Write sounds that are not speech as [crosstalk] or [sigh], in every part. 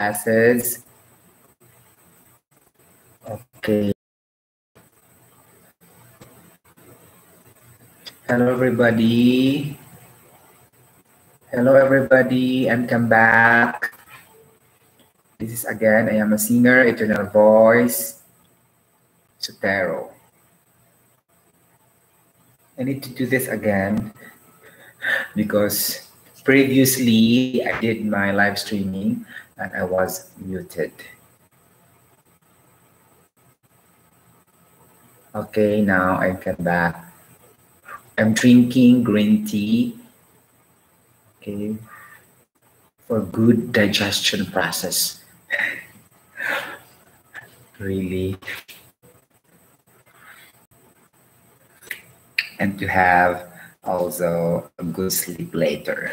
acids. Okay. Hello, everybody. Hello, everybody, and come back. This is again, I am a singer, eternal voice, Sotero. I need to do this again because previously I did my live streaming and I was muted. Okay, now I come back. I'm drinking green tea. Okay, for good digestion process. [laughs] really. And to have also a good sleep later.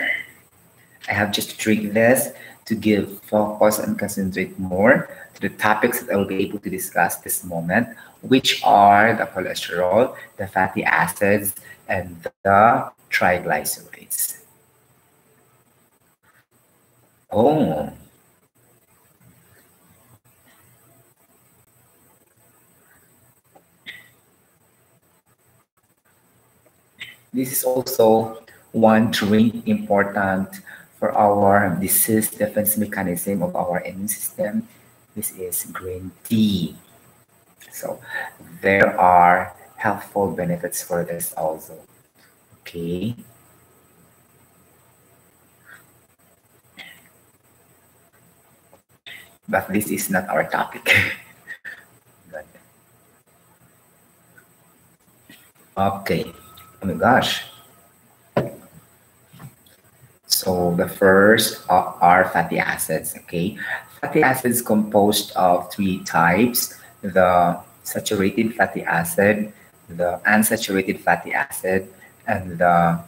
I have just drink this to give focus and concentrate more to the topics that I will be able to discuss this moment, which are the cholesterol, the fatty acids, and the triglycerides. Oh. This is also one really important for our disease defense mechanism of our immune system. This is green tea. So there are helpful benefits for this also. Okay. But this is not our topic. [laughs] okay. Oh my gosh. So the first are fatty acids, okay? Fatty acids composed of three types, the saturated fatty acid, the unsaturated fatty acid, and the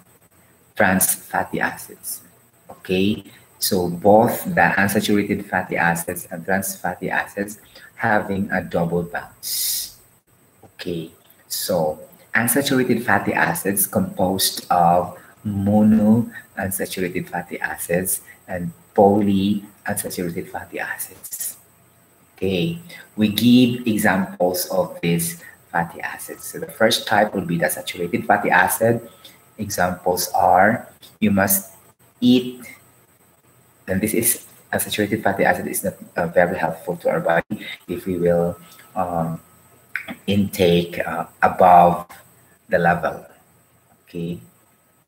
trans fatty acids, okay? So both the unsaturated fatty acids and trans fatty acids having a double bounce, okay? So unsaturated fatty acids composed of monounsaturated fatty acids and polyunsaturated fatty acids. Okay, we give examples of these fatty acids. So the first type will be the saturated fatty acid. Examples are you must eat, and this is a saturated fatty acid is not uh, very helpful to our body if we will um, intake uh, above the level. Okay,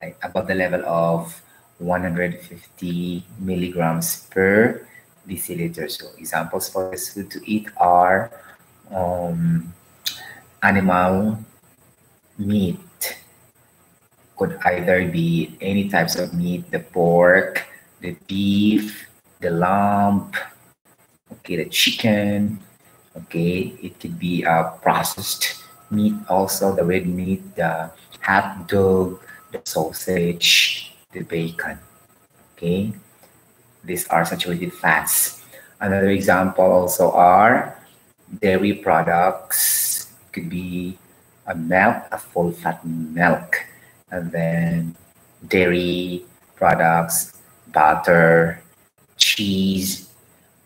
like above the level of 150 milligrams per deciliter. So examples for this food to eat are um, animal meat. Could either be any types of meat, the pork, the beef, the lamb, okay, the chicken, okay, it could be a uh, processed meat also, the red meat, the hot dog, the sausage, the bacon. Okay, these are saturated fats. Another example also are dairy products. Could be a milk, a full fat milk, and then dairy products, butter, cheese,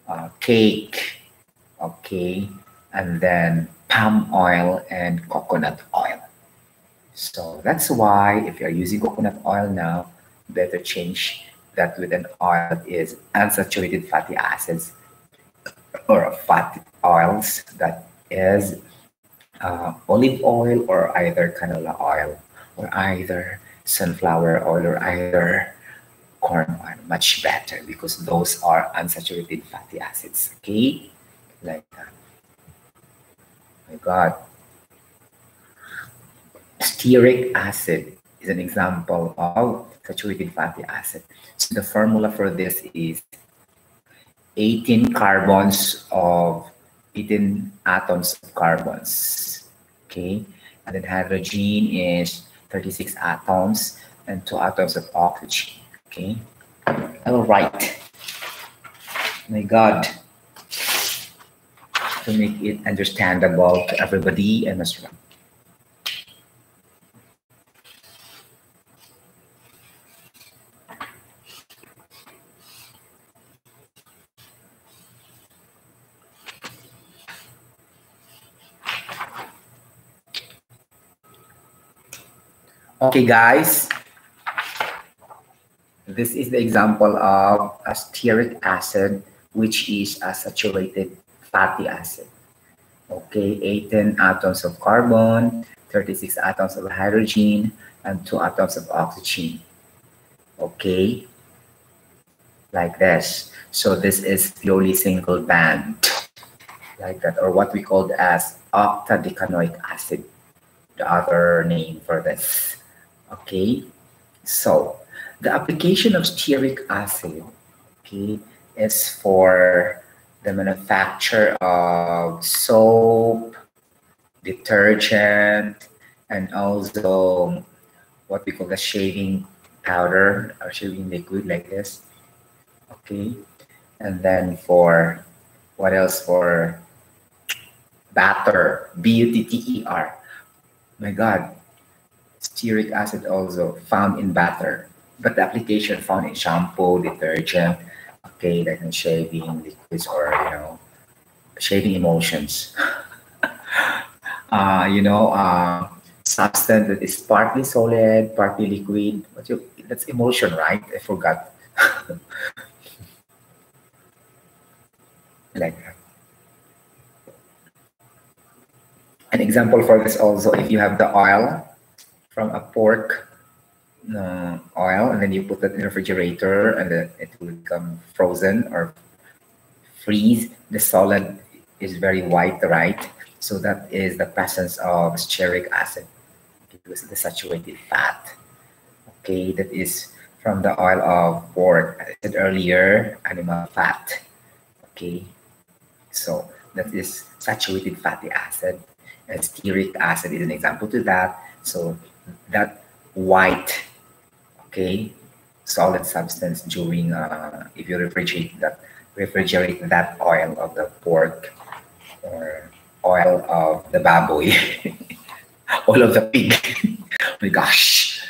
uh, cake, okay, and then palm oil and coconut oil. So that's why if you're using coconut oil now, better change that with an oil that is unsaturated fatty acids or fatty oils that is uh, olive oil or either canola oil or either sunflower oil or either corn oil much better because those are unsaturated fatty acids okay? Like that. My god Stearic acid is an example of saturated fatty acid. So the formula for this is 18 carbons of 18 atoms of carbons. Okay, and then hydrogen is 36 atoms and two atoms of oxygen. Okay, all right. My God, to make it understandable to everybody, I must run. Okay, guys. This is the example of a stearic acid, which is a saturated fatty acid. Okay, 18 atoms of carbon, 36 atoms of hydrogen, and 2 atoms of oxygen. Okay, like this. So this is purely single band, like that, or what we call as octadecanoic acid, the other name for this. Okay, so the application of stearic acid, okay, is for the manufacture of soap, detergent, and also what we call the shaving powder or shaving liquid like this. Okay. And then for what else? For batter, B-U-T-T-E-R. My God, stearic acid also found in batter, but the application found in shampoo, detergent, okay, like in shaving liquids or, you know, shaving emulsions. [laughs] uh, you know, uh, substance that is partly solid, partly liquid. But you, that's emulsion, right? I forgot. [laughs] like that. An example for this also, if you have the oil from a pork uh, oil and then you put it in the refrigerator and then it will become frozen or freeze, the solid is very white, right? So that is the presence of stearic acid because the saturated fat. Okay, that is from the oil of pork. I said earlier, animal fat. Okay, so that is saturated fatty acid. And stearic acid is an example to that. So that white, okay, solid substance during uh, if you refrigerate that refrigerate that oil of the pork or oil of the baboy, [laughs] oil of the pig. [laughs] oh my gosh,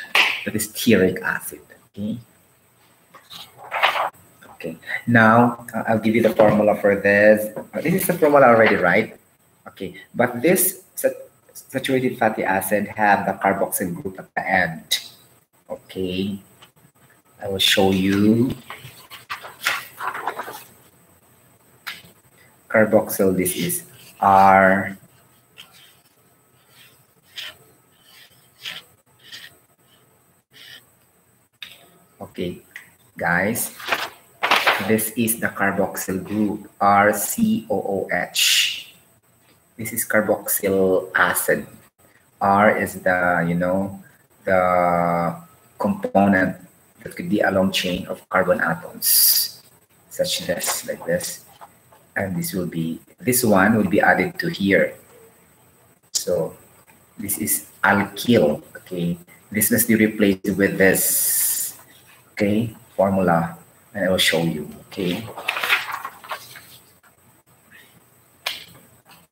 that is stearic acid. Okay. Okay, now uh, I'll give you the formula for this. Uh, this is the formula already, right? Okay, but this saturated fatty acid have the carboxyl group at the end. Okay, I will show you. Carboxyl, this is R. Okay, guys, this is the carboxyl group, RCOOH. This is carboxyl acid. R is the, you know, the component that could be a long chain of carbon atoms, such as like this. And this will be, this one will be added to here. So this is alkyl, okay? This must be replaced with this, okay, formula and I will show you, okay?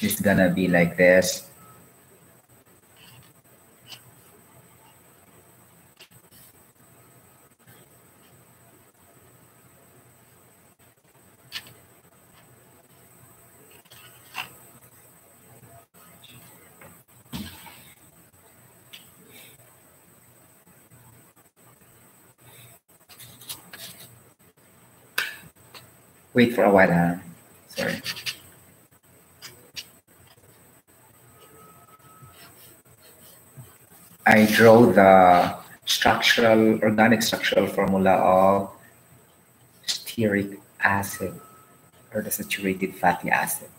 it's gonna be like this Wait for a while, huh? Sorry. I draw the structural, organic structural formula of stearic acid or the saturated fatty acid.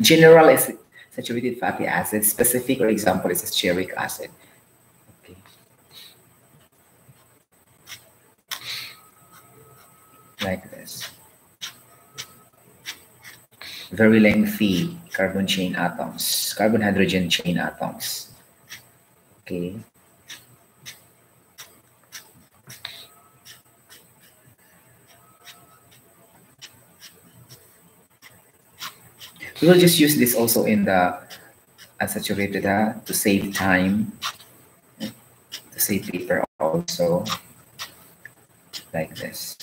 General is saturated fatty acid. Specific or example is stearic acid. Okay. Like this very lengthy carbon chain atoms, carbon hydrogen chain atoms. Okay. We will just use this also in the unsaturated uh, to save time, to save paper also, like this.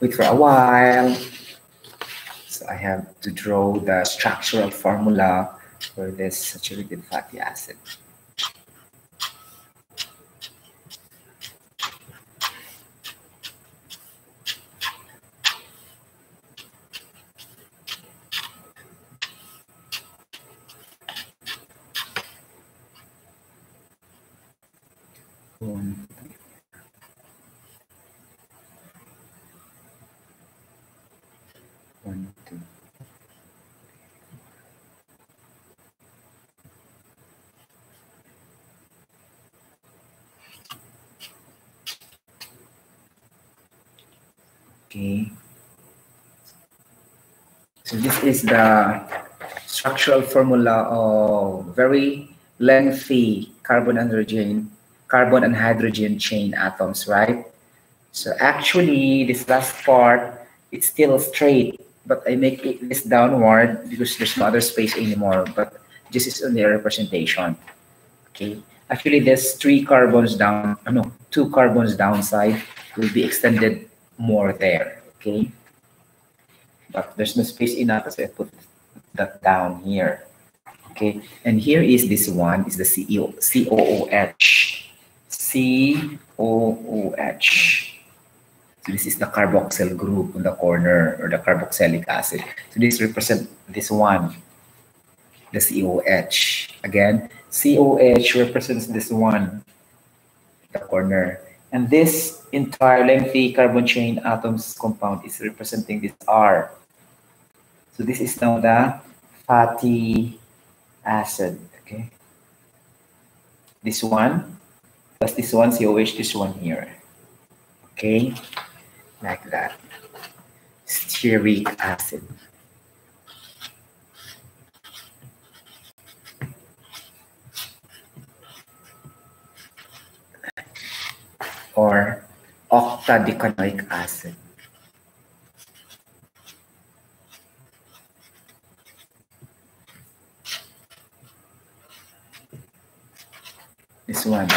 Wait for a while. So I have to draw the structural formula for this saturated fatty acid. One, one, two. Okay. So this is the structural formula of very lengthy carbon and hydrogen, carbon and hydrogen chain atoms, right? So actually, this last part, it's still straight, but I make it this downward because there's no other space anymore, but this is only a representation, okay? Actually, there's three carbons down, no, two carbons downside will be extended more there, okay? But there's no space enough, so I put that down here, okay? And here is this one, is the CEO, COOH, COOH. So this is the carboxyl group in the corner or the carboxylic acid. So this represent this one, the COH. Again, COH represents this one, the corner. And this entire lengthy carbon chain atoms compound is representing this R. So this is now the fatty acid, okay? This one, plus this one, COH, this one here, okay? Like that. Stearic acid. or octadecanoic acid. This one,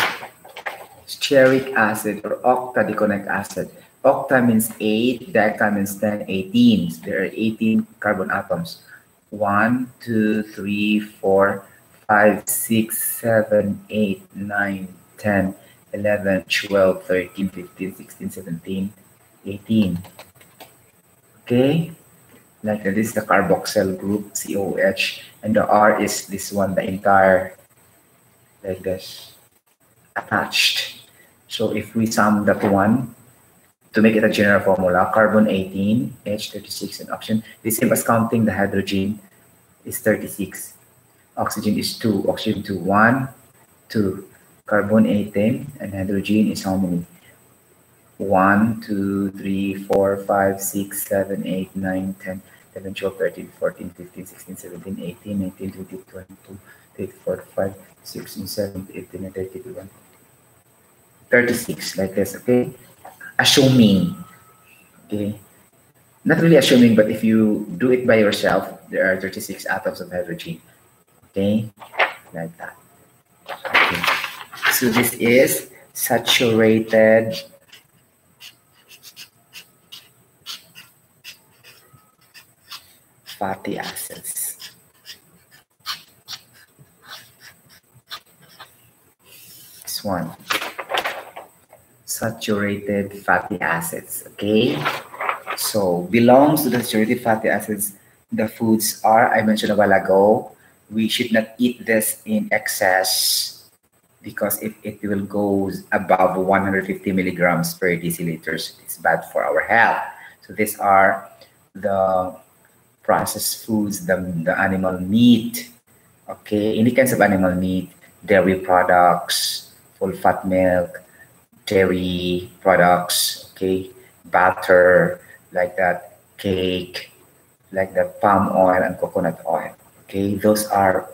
stearic acid or octadecanoic acid. Octa means 8, deca means 10, 18. So there are 18 carbon atoms. 1, 2, 3, 4, 5, 6, 7, 8, 9, 10, 11, 12, 13, 15, 16, 17, 18. Okay? Like this is the carboxyl group, COH. And the R is this one, the entire, like this, attached. So if we sum that one, to make it a general formula, carbon 18, H36 and oxygen, the same as counting the hydrogen is 36. Oxygen is 2, oxygen 2, 1, 2. Carbon 18 and hydrogen is how many? 1, 2, 3, 4, 5, 6, 7, 8, 9, 10, 11, 12, 13, 14, 15, 16, 17, 18, 19, 20, 22, 24, 5, 16, 17, 18, 19, 21, 36, like this, okay? Assuming, okay? Not really assuming, but if you do it by yourself, there are 36 atoms of hydrogen, okay? Like that. Okay. So this is saturated fatty acids. This one, saturated fatty acids, okay? So belongs to the saturated fatty acids, the foods are, I mentioned a while ago, we should not eat this in excess because if it will go above 150 milligrams per deciliters, it's bad for our health. So these are the processed foods, the, the animal meat, okay, any kinds of animal meat, dairy products, full fat milk, dairy products, okay, butter, like that, cake, like that, palm oil and coconut oil. Okay, those are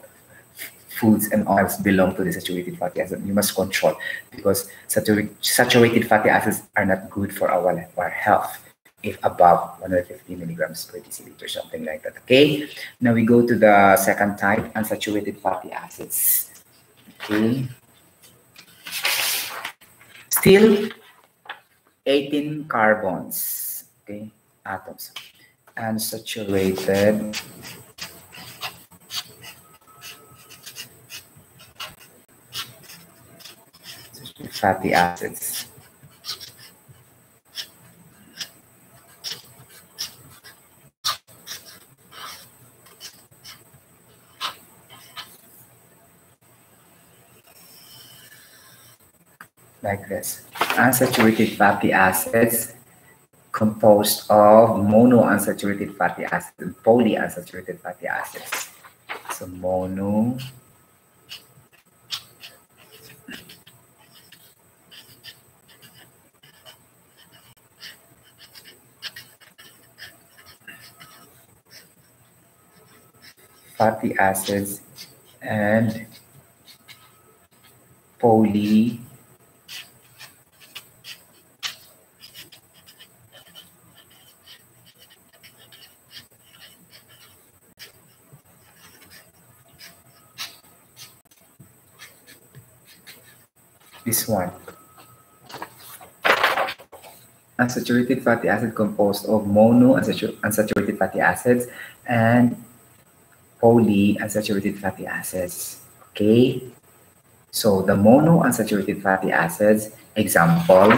foods and oils belong to the saturated fatty acids. You must control because saturated fatty acids are not good for our, our health if above 150 milligrams per deciliter, something like that. Okay. Now we go to the second type, unsaturated fatty acids. Okay. Still 18 carbons, okay, atoms. Unsaturated fatty acids. Like this. Unsaturated fatty acids composed of monounsaturated fatty acids and polyunsaturated fatty acids. So mono fatty acids and poly this one. Unsaturated fatty acid composed of mono unsaturated fatty acids and polyunsaturated fatty acids. Okay. So the mono unsaturated fatty acids example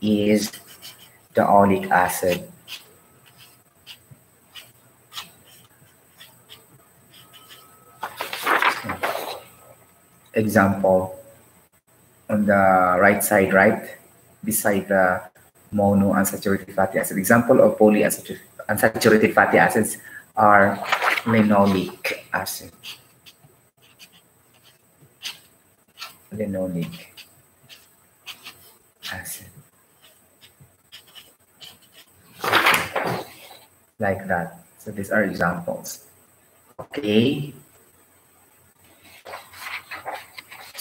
is the oleic acid. Example on the right side, right? Beside the mono unsaturated fatty acid. Example of polyunsaturated fatty acids are linoleic acid. Linoleic acid. Like that. So these are examples. Okay.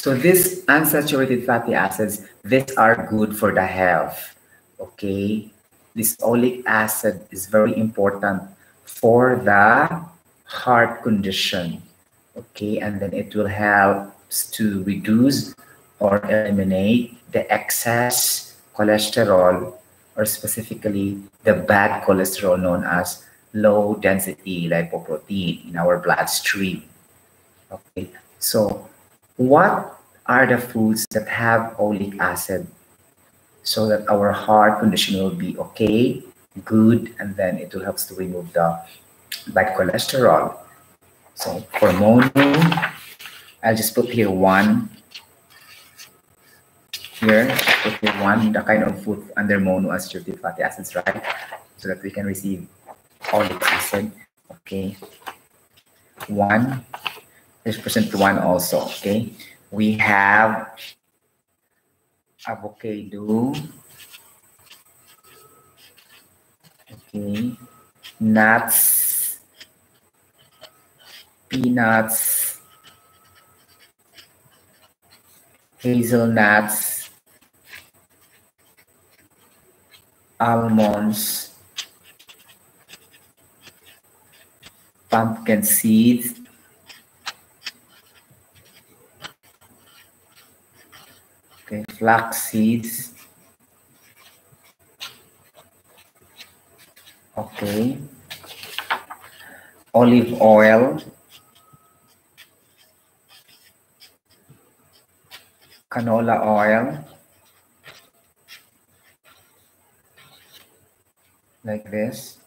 So these unsaturated fatty acids, these are good for the health. Okay. This oleic acid is very important for the heart condition. Okay, and then it will help to reduce or eliminate the excess cholesterol or specifically the bad cholesterol known as low density lipoprotein in our bloodstream. Okay, so what are the foods that have oleic acid so that our heart condition will be okay good and then it will help to remove the bad cholesterol? So for mono i'll just put here one. Here put here one the kind of food under mono unsaturated fatty acids right? So that we can receive oleic acid okay? One let's present one also okay? We have avocado. Okay. Nuts, peanuts, hazelnuts, almonds, pumpkin seeds, okay, flax seeds, Okay. Olive oil. Canola oil. Like this.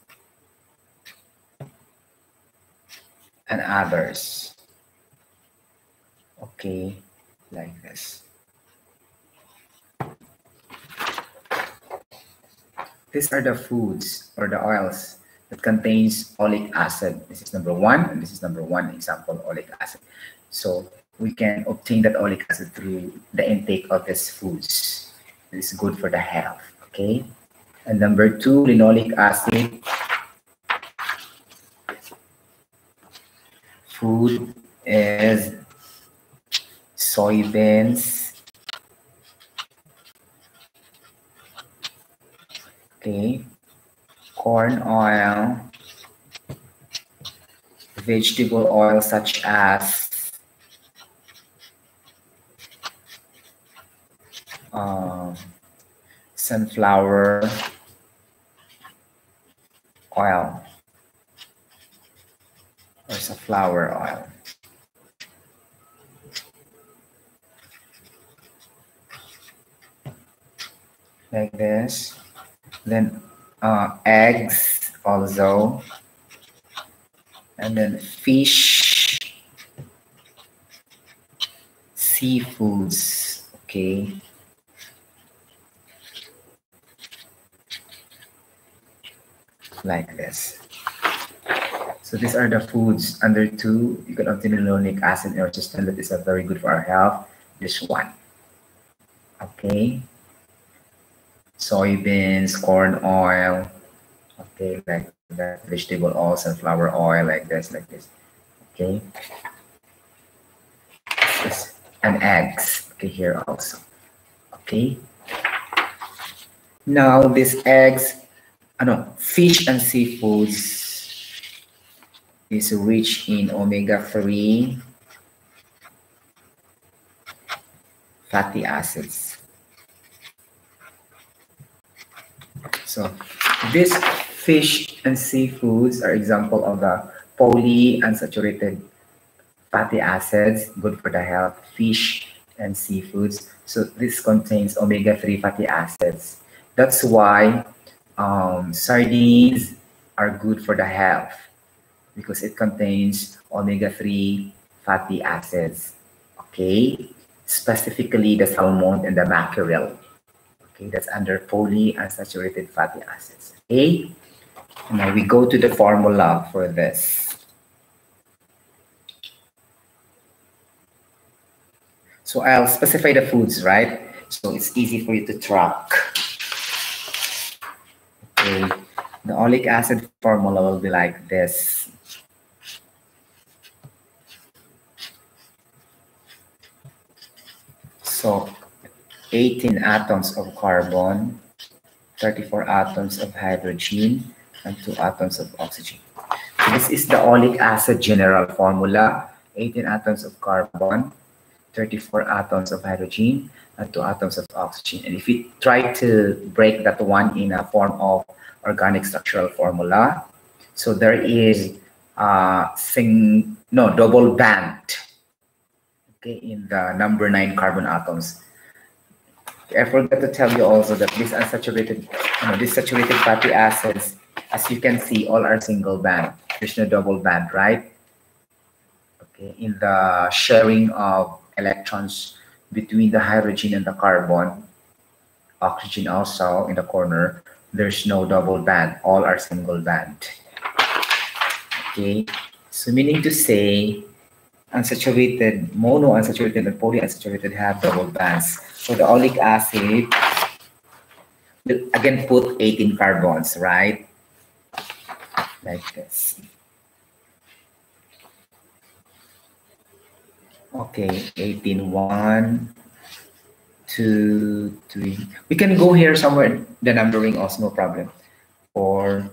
And others. Okay, like this. These are the foods or the oils that contains oleic acid. This is number one, and this is number one example, oleic acid. So we can obtain that oleic acid through the intake of these foods. Is good for the health, okay? And number two, linoleic acid. Food is soybeans. Okay, corn oil, vegetable oil such as um, sunflower oil or sunflower oil. Like this. Then uh, eggs also. And then fish, seafoods, okay. like this. So these are the foods under two. You can obtain linoleic acid in our system that is very good for our health. This one. Okay. Soybeans, corn oil. Okay, like that. Vegetable oil, sunflower oil, like this, like this. Okay. And eggs. Okay, here also. Okay. Now these eggs I know, fish and seafoods is rich in omega-3 fatty acids. So these fish and seafoods are example of the polyunsaturated fatty acids, good for the health, fish and seafoods. So this contains omega-3 fatty acids. That's why um, sardines are good for the health because it contains omega-3 fatty acids. Okay, specifically the salmon and the mackerel. Okay, that's under polyunsaturated fatty acids. Okay, now we go to the formula for this. So I'll specify the foods, right? So it's easy for you to track. Okay, the oleic acid formula will be like this. So 18 atoms of carbon, 34 atoms of hydrogen, and 2 atoms of oxygen. So this is the oleic acid general formula. 18 atoms of carbon, 34 atoms of hydrogen, and 2 atoms of oxygen. And if we try to break that one in a form of organic structural formula, so there is uh, sing, no, double band okay, in the number 9 carbon atoms. I forgot to tell you also that these unsaturated, you know, these saturated fatty acids, as you can see, all are single band. There's no double band, right? Okay, in the sharing of electrons between the hydrogen and the carbon, oxygen also in the corner, there's no double band. All are single band. Okay, so meaning to say, unsaturated, monounsaturated and polyunsaturated have double bands. So the oleic acid will again put 18 carbons, right? Like this. Okay, 18, 1, 2, 3. We can go here somewhere, the numbering also, no problem. 4,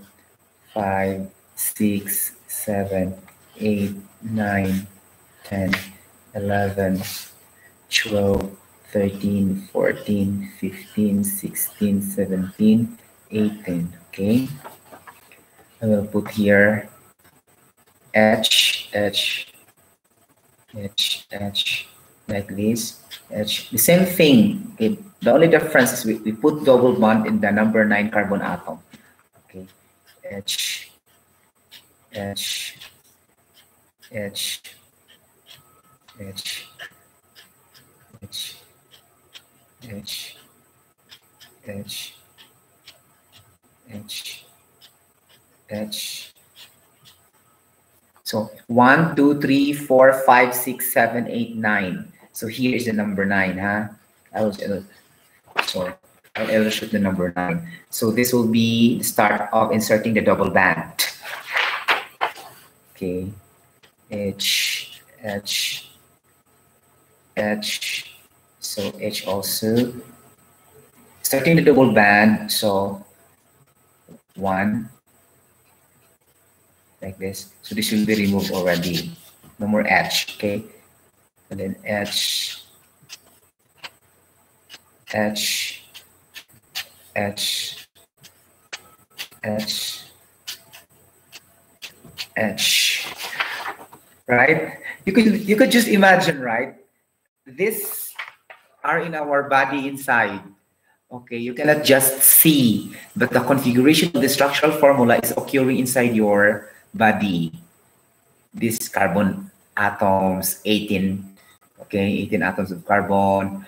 5, 6, 7, 8, 9, 10, 11, 12, 13, 14, 15, 16, 17, 18. Okay. I will put here H, H, H, H, like this. H. The same thing. Okay. The only difference is we, we put double bond in the number 9 carbon atom. Okay. H, H, H, H, H, H H H H. So one, two, three, four, five, six, seven, eight, nine. So here is the number 9, huh? I was, I was sorry. I'll illustrate the number 9. So this will be the start of inserting the double band. Okay. H, H, H, so H also. Starting the double band, so one, like this. So this will be removed already. No more H, okay? And then H, H, H, H, H. Right? You could you could just imagine, right? This are in our body inside. Okay, you cannot just see, but the configuration of the structural formula is occurring inside your body. This carbon atoms, 18, okay, 18 atoms of carbon,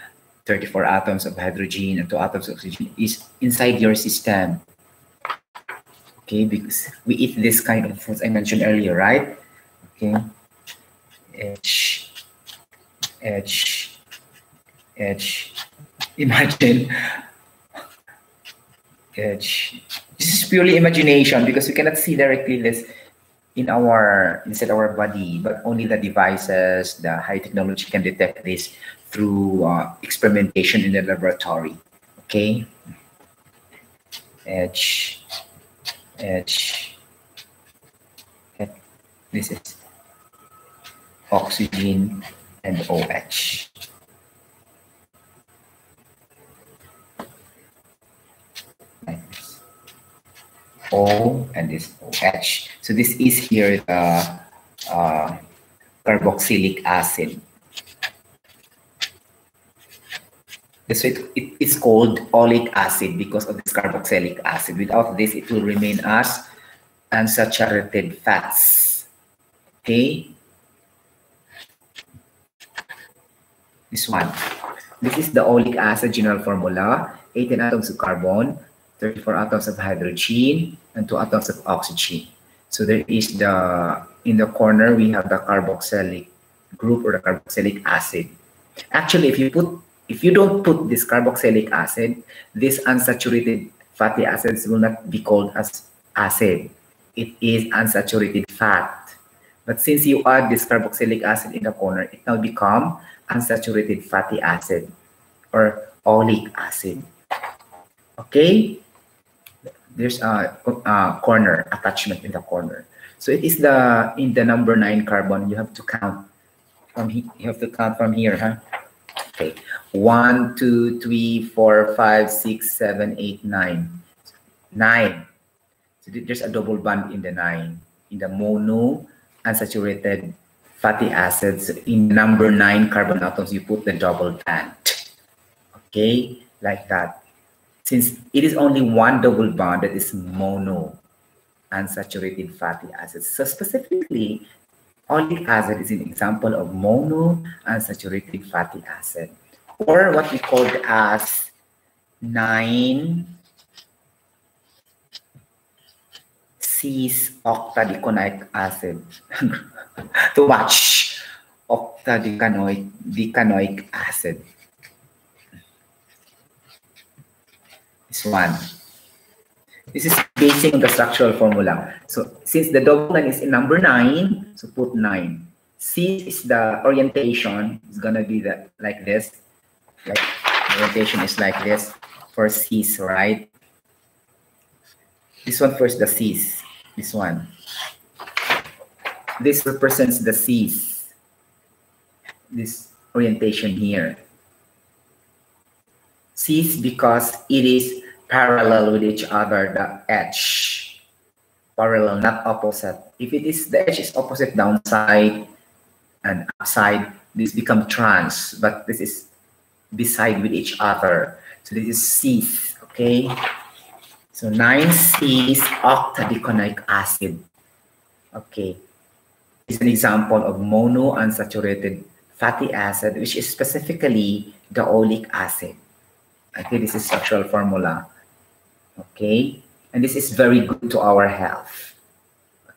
34 atoms of hydrogen, and 2 atoms of oxygen is inside your system. Okay, because we eat this kind of foods I mentioned earlier, right? Okay. H, H, H. Imagine H. This is purely imagination because we cannot see directly this in our inside our body, but only the devices, the high technology can detect this through uh, experimentation in the laboratory. Okay. H H. This is oxygen and OH. Like this. O and this OH. So this is here the uh, carboxylic acid. This it, it is called oleic acid because of this carboxylic acid. Without this, it will remain as unsaturated fats. Okay. This one. This is the oleic acid general formula. 18 atoms of carbon, 34 atoms of hydrogen, and 2 atoms of oxygen. So there is the, in the corner, we have the carboxylic group or the carboxylic acid. Actually, if you put if you don't put this carboxylic acid, these unsaturated fatty acids will not be called as acid. It is unsaturated fat. But since you add this carboxylic acid in the corner, it now become unsaturated fatty acid or oleic acid. Okay? There's a, a corner attachment in the corner. So it is the in the number nine carbon. You have to count from. You have to count from here, huh? Okay. One, two, three, four, five, six, seven, eight, nine. Nine. So there's a double bond in the nine. In the mono unsaturated fatty acids, in number nine carbon atoms, you put the double bond. Okay, like that. Since it is only one double bond that is mono unsaturated fatty acids. So specifically, Oleic acid is an example of mono unsaturated fatty acid, or what we call as 9 cis octadecanoic acid. [laughs] Too much octadecanoic acid. This one. This is basing the structural formula. So since the line is in number nine, so put nine. C is the orientation. It's gonna be the like this. Like orientation is like this for C's, right? This one first, the C's. This one. This represents the C's. This orientation here. C's because it is parallel with each other, the edge. Parallel, not opposite. If it is the edge is opposite downside and upside, this become trans, but this is beside with each other. So this is cis, okay? So 9 cis octadecanoic acid. Okay. It's an example of mono unsaturated fatty acid, which is specifically the oleic acid. Okay, this is structural formula. Okay, and this is very good to our health.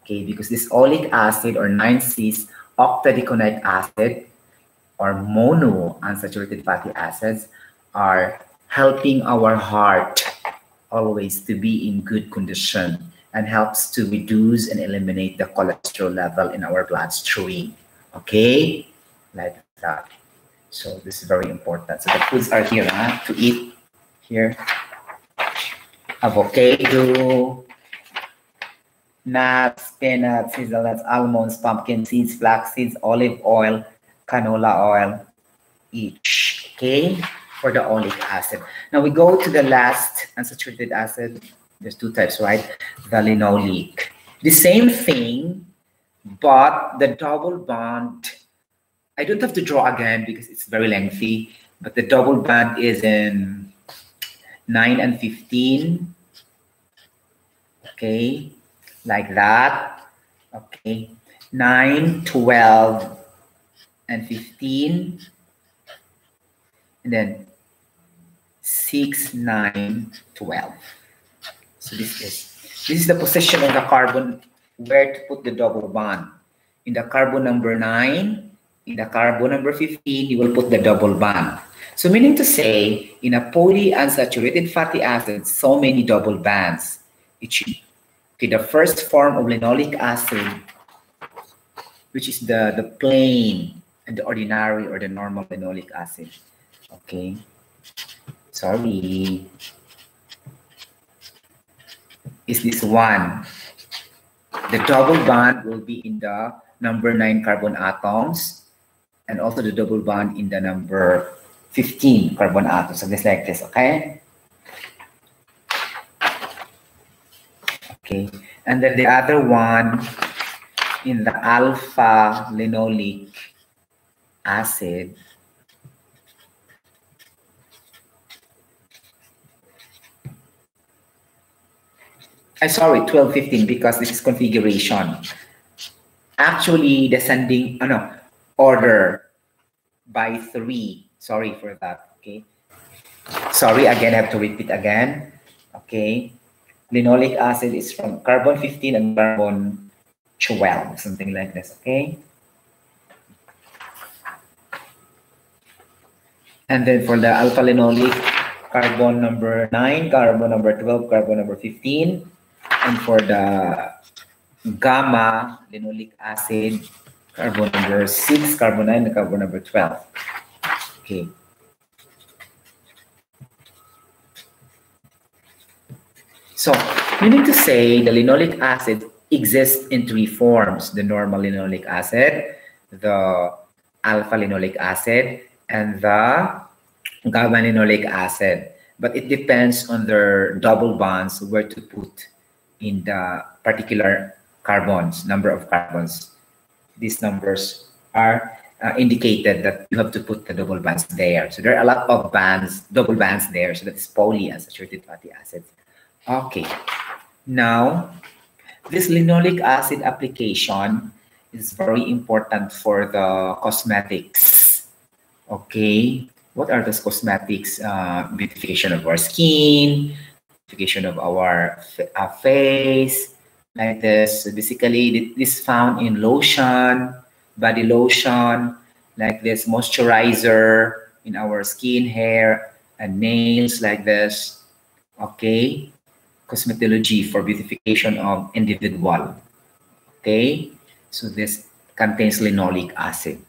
Okay, because this oleic acid or 9-cis octadecanoic acid or mono unsaturated fatty acids are helping our heart always to be in good condition and helps to reduce and eliminate the cholesterol level in our bloodstream. Okay, like that. So this is very important. So the foods are here huh? to eat here. Avocado, nuts, peanuts, hazelnuts, almonds, pumpkin seeds, flax seeds, olive oil, canola oil each. Okay, for the oleic acid. Now we go to the last unsaturated acid. There's two types, right? The linoleic. The same thing, but the double bond I don't have to draw again because it's very lengthy, but the double band is in 9 and 15. Okay, like that. Okay, 9, 12, and 15. And then 6, 9, 12. So this is this is the position of the carbon where to put the double bond. In the carbon number 9, in the carbon number 15, you will put the double bond. So meaning to say, in a polyunsaturated fatty acid, so many double bonds. Okay, the first form of linoleic acid, which is the, the plain and the ordinary or the normal linoleic acid. Okay. Sorry. Is this one. The double bond will be in the number nine carbon atoms and also the double bond in the number 15 carbon atom. So just like this, okay? Okay, and then the other one in the alpha linoleic acid I sorry, 12, 15 because this is configuration. Actually, descending, oh no, order by three. Sorry for that. Okay. Sorry again, I have to repeat again. Okay. Linoleic acid is from carbon 15 and carbon 12, something like this. Okay. And then for the alpha linoleic, carbon number 9, carbon number 12, carbon number 15. And for the gamma linoleic acid, carbon number 6, carbon 9, and carbon number 12. Okay. So, meaning to say the linoleic acid exists in three forms, the normal linoleic acid, the alpha linoleic acid, and the gamma linoleic acid. But it depends on their double bonds where to put in the particular carbons, number of carbons these numbers are uh, indicated that you have to put the double bands there. So there are a lot of bands, double bands there. So that's polyunsaturated fatty acids. Okay. Now, this linoleic acid application is very important for the cosmetics. Okay. What are those cosmetics? Uh, beautification of our skin, beautification of our uh, face, like this. So basically, this found in lotion, body lotion, like this moisturizer in our skin, hair, and nails like this. Okay, cosmetology for beautification of individual. Okay, so this contains linoleic acid.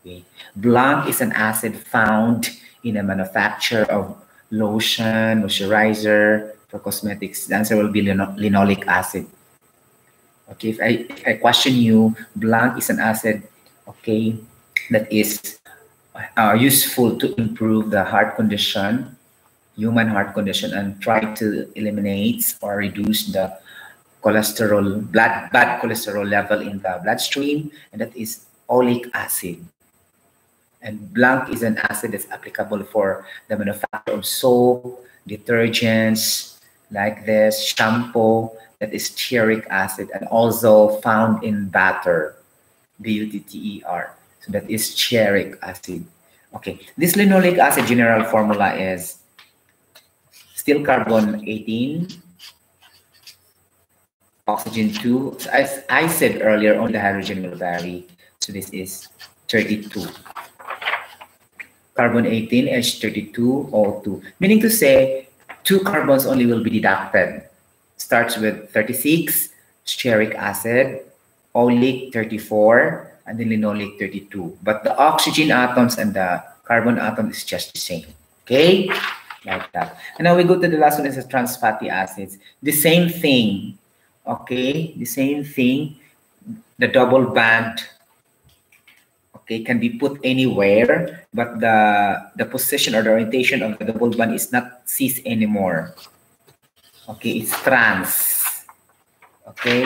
Okay, blank is an acid found in a manufacture of lotion, moisturizer for cosmetics. The answer will be linoleic acid. Okay, if I, if I question you, blank is an acid, okay, that is uh, useful to improve the heart condition, human heart condition, and try to eliminate or reduce the cholesterol, blood, bad cholesterol level in the bloodstream, and that is oleic acid. And blank is an acid that's applicable for the manufacture of soap, detergents, like this, shampoo, that is stearic acid and also found in batter, B-U-T-T-E-R. So that is stearic acid. Okay, this linoleic acid general formula is still carbon 18, oxygen 2. So as I said earlier, only the hydrogen will vary. So this is 32. Carbon 18, H32, O2. Meaning to say, two carbons only will be deducted starts with 36, stearic acid, oleic 34, and then linoleic 32. But the oxygen atoms and the carbon atom is just the same. Okay? Like that. And now we go to the last one is the trans fatty acids. The same thing. Okay? The same thing. The double band okay can be put anywhere but the the position or the orientation of the double band is not cis anymore okay it's trans. Okay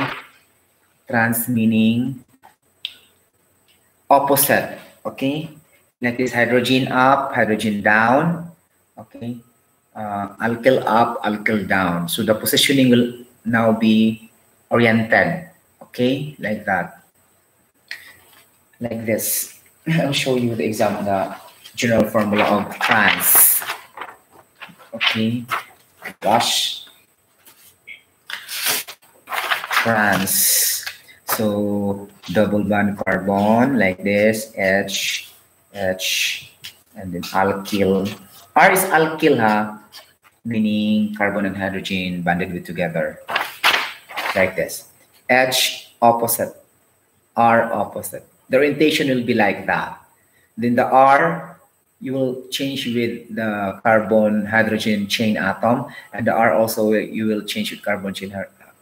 trans meaning opposite. Okay like this hydrogen up hydrogen down. Okay uh, alkyl up alkyl down. So the positioning will now be oriented. Okay like that. Like this. [laughs] I'll show you the example the general formula of trans. Okay gosh trans so double bond carbon like this, H, H, and then alkyl. R is alkyl, ha? Meaning carbon and hydrogen bonded with together. Like this. H opposite, R opposite. The orientation will be like that. Then the R, you will change with the carbon hydrogen chain atom, and the R also you will change with carbon chain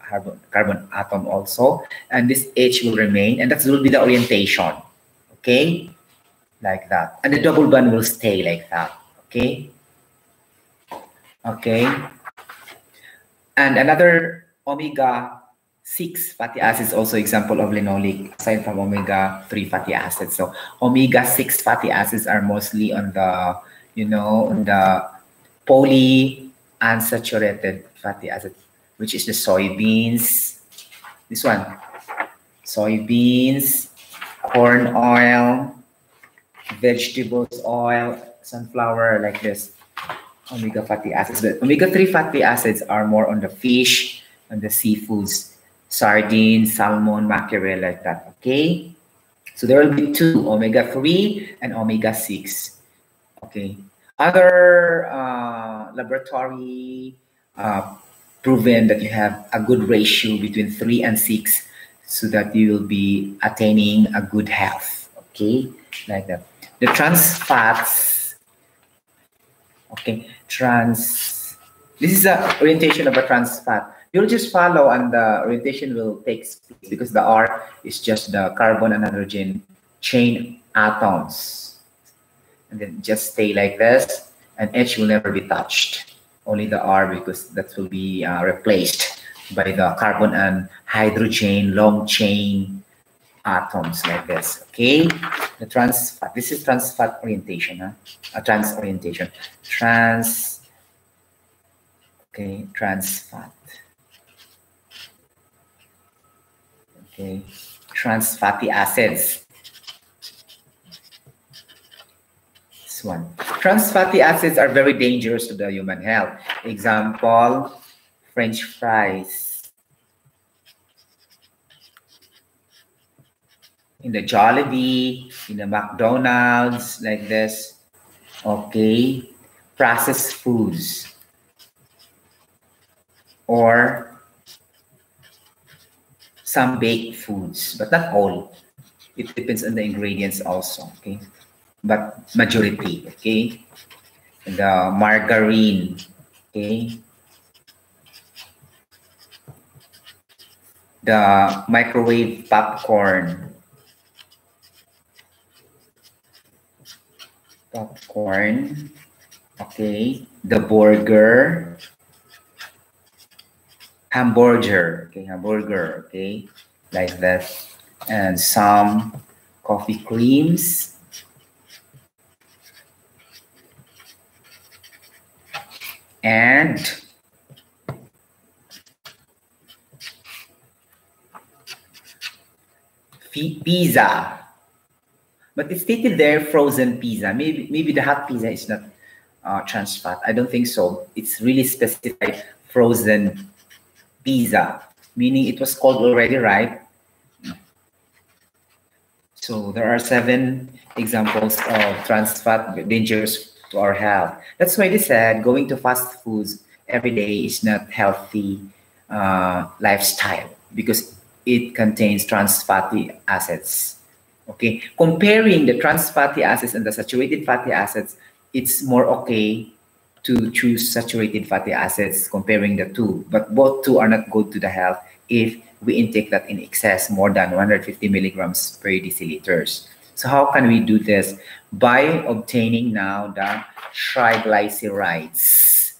carbon, carbon atom also. And this H will remain, and that will be the orientation. Okay? Like that. And the double bond will stay like that. Okay? Okay? And another omega 6 fatty acids also example of linoleic aside from omega 3 fatty acids. So omega 6 fatty acids are mostly on the, you know, on the polyunsaturated fatty acids which is the soybeans. This one, soybeans, corn oil, vegetables oil, sunflower, like this. Omega fatty acids. But omega-3 fatty acids are more on the fish and the seafoods, sardines, salmon, mackerel, like that. Okay? So there will be two, omega-3 and omega-6. Okay. Other uh, laboratory uh, proven that you have a good ratio between three and six so that you will be attaining a good health. Okay, like that. The trans fats, okay, trans, this is the orientation of a trans fat. You'll just follow and the orientation will take place because the R is just the carbon and hydrogen chain atoms. And then just stay like this and H will never be touched only the R because that will be uh, replaced by the carbon and hydrogen long chain atoms like this. Okay, the trans fat. This is trans fat orientation. Huh? A trans orientation. Trans. Okay, trans fat. Okay, trans fatty acids. One. Trans fatty acids are very dangerous to the human health. Example, French fries. In the Jollibee, in the McDonald's, like this. Okay. Processed foods. Or some baked foods, but not all. It depends on the ingredients also. Okay but majority, okay? The uh, margarine, okay? The microwave popcorn. Popcorn, okay? The burger, hamburger, okay? Hamburger, okay? Like that. And some coffee creams, and pizza. But it's stated there frozen pizza. Maybe maybe the hot pizza is not uh, trans fat. I don't think so. It's really specified frozen pizza, meaning it was cold already, right? So there are seven examples of trans fat dangerous to our health. That's why they said going to fast foods every day is not healthy uh, lifestyle because it contains trans fatty acids. Okay, comparing the trans fatty acids and the saturated fatty acids, it's more okay to choose saturated fatty acids comparing the two. But both two are not good to the health if we intake that in excess more than 150 milligrams per deciliters. So how can we do this? By obtaining now the triglycerides.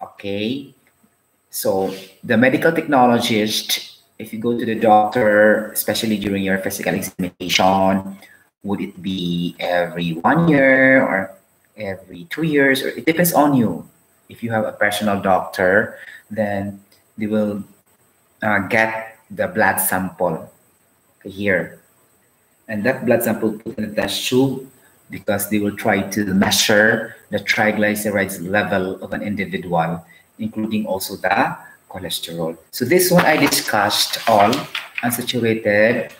Okay. So the medical technologist, if you go to the doctor, especially during your physical examination, would it be every one year or every two years? Or it depends on you. If you have a personal doctor, then they will uh, get the blood sample here. And that blood sample put in a test tube because they will try to measure the triglycerides level of an individual, including also the cholesterol. So this one I discussed all unsaturated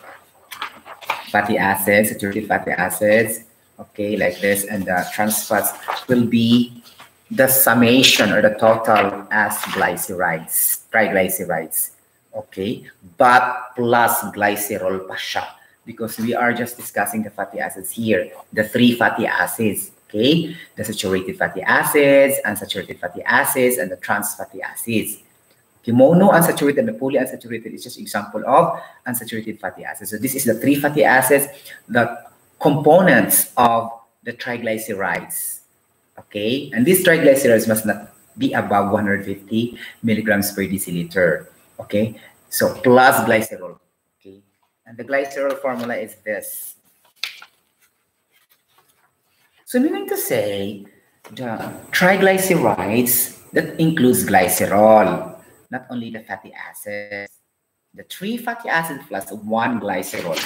fatty acids, saturated fatty acids, okay, like this, and the trans fats will be the summation or the total as glycerides, triglycerides okay? But plus glycerol pa siya because we are just discussing the fatty acids here, the three fatty acids, okay? The saturated fatty acids, unsaturated fatty acids, and the trans fatty acids. Okay, monounsaturated and the polyunsaturated is just example of unsaturated fatty acids. So this is the three fatty acids, the components of the triglycerides, okay? And these triglycerides must not be above 150 milligrams per deciliter. Okay, so plus glycerol. And the glycerol formula is this. So meaning to say, the triglycerides that includes glycerol, not only the fatty acids, the three fatty acids plus one glycerol.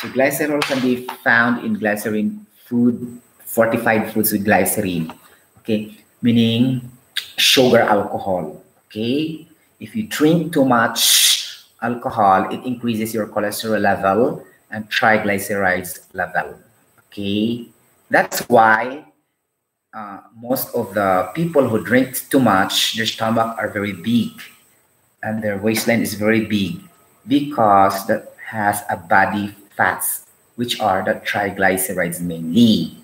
So glycerol can be found in glycerin food, fortified foods with glycerin. Okay, meaning sugar alcohol. Okay, if you drink too much alcohol, it increases your cholesterol level and triglycerides level. Okay, that's why uh, most of the people who drink too much, their stomach are very big and their waistline is very big because that has a body fats, which are the triglycerides mainly.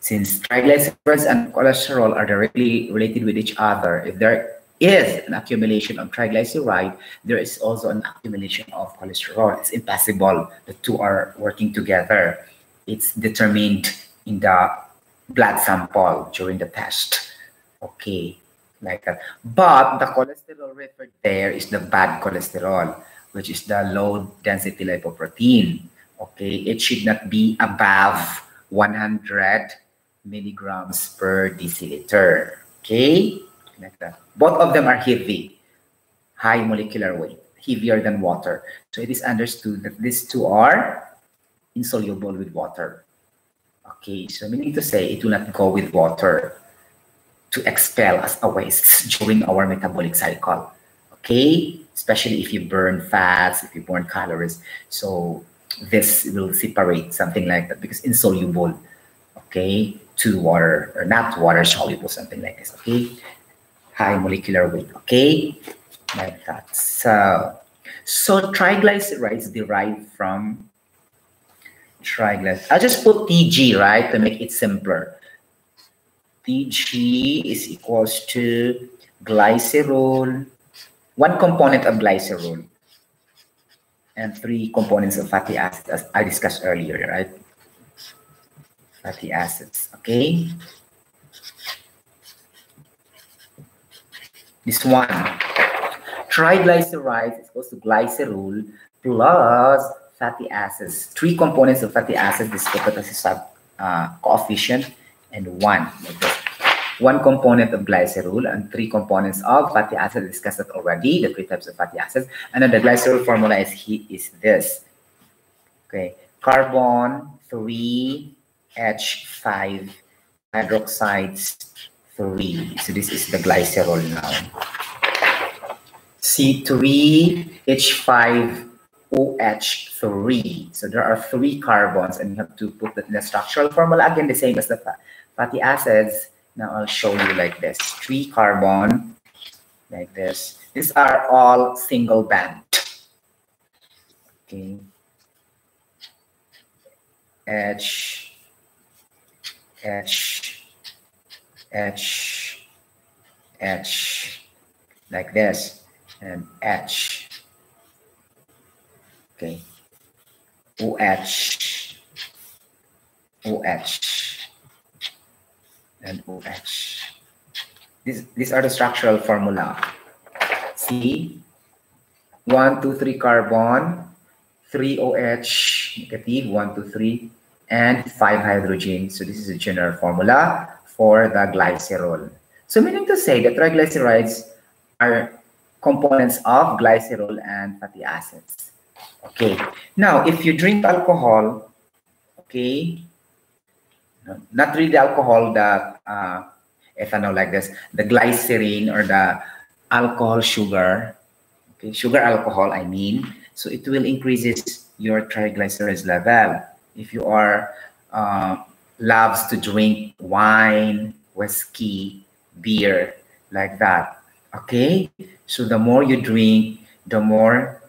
Since triglycerides and cholesterol are directly related with each other, if there is an accumulation of triglyceride, there is also an accumulation of cholesterol. It's impossible. The two are working together. It's determined in the blood sample during the test. Okay, like that. But the cholesterol referred there is the bad cholesterol, which is the low density lipoprotein. Okay, it should not be above 100 milligrams per deciliter. Okay like that. Both of them are heavy, high molecular weight, heavier than water. So it is understood that these two are insoluble with water. Okay, so meaning to say it will not go with water to expel as a waste during our metabolic cycle. Okay, especially if you burn fats, if you burn calories. So this will separate something like that because insoluble. Okay, to water or not water soluble, something like this. Okay, high molecular weight. Okay, like that. So, so triglycerides derived from triglycerides. I'll just put TG, right, to make it simpler. TG is equals to glycerol, one component of glycerol, and three components of fatty acids, as I discussed earlier, right? Fatty acids, okay? This one. Triglycerides is equals to glycerol plus fatty acids. Three components of fatty acids this a uh, coefficient and one. One component of glycerol and three components of fatty acids discussed already, the three types of fatty acids. And then the glycerol formula is, he, is this. Okay, carbon 3H5 hydroxides 3. So this is the glycerol now. C3H5OH3. So there are three carbons and you have to put the, the structural formula again the same as the fatty acids. Now I'll show you like this. Three carbon like this. These are all single band. Okay. H, H, H, H, like this, and H. Okay. OH, OH, and OH. These, these are the structural formula. See, 1, 2, 3 carbon, 3 OH negative, 1, 2, 3, and 5 hydrogen. So this is a general formula for the glycerol. So meaning to say that triglycerides are components of glycerol and fatty acids. Okay, now if you drink alcohol, okay, not really alcohol, the uh, ethanol like this, the glycerine or the alcohol sugar, okay, sugar alcohol, I mean, so it will increases your triglycerides level. If you are uh, loves to drink wine, whiskey, beer, like that, okay? So the more you drink, the more